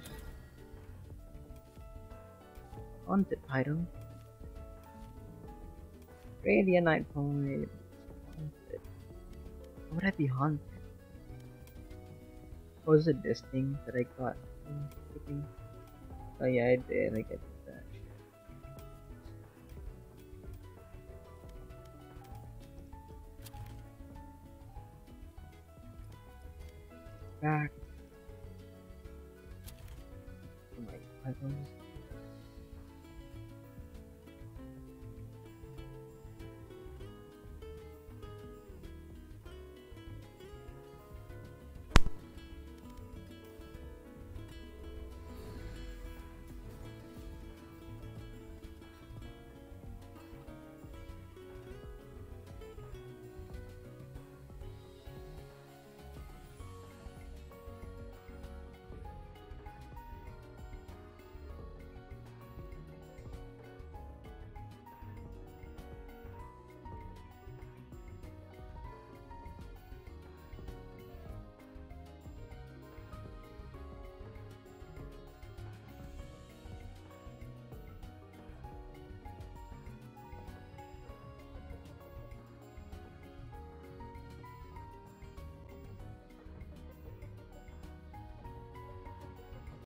Haunted item. Radianite Point. Haunted. Would I be haunted? Was it this thing that I got? Mm, oh yeah, I did. I get Back. My items.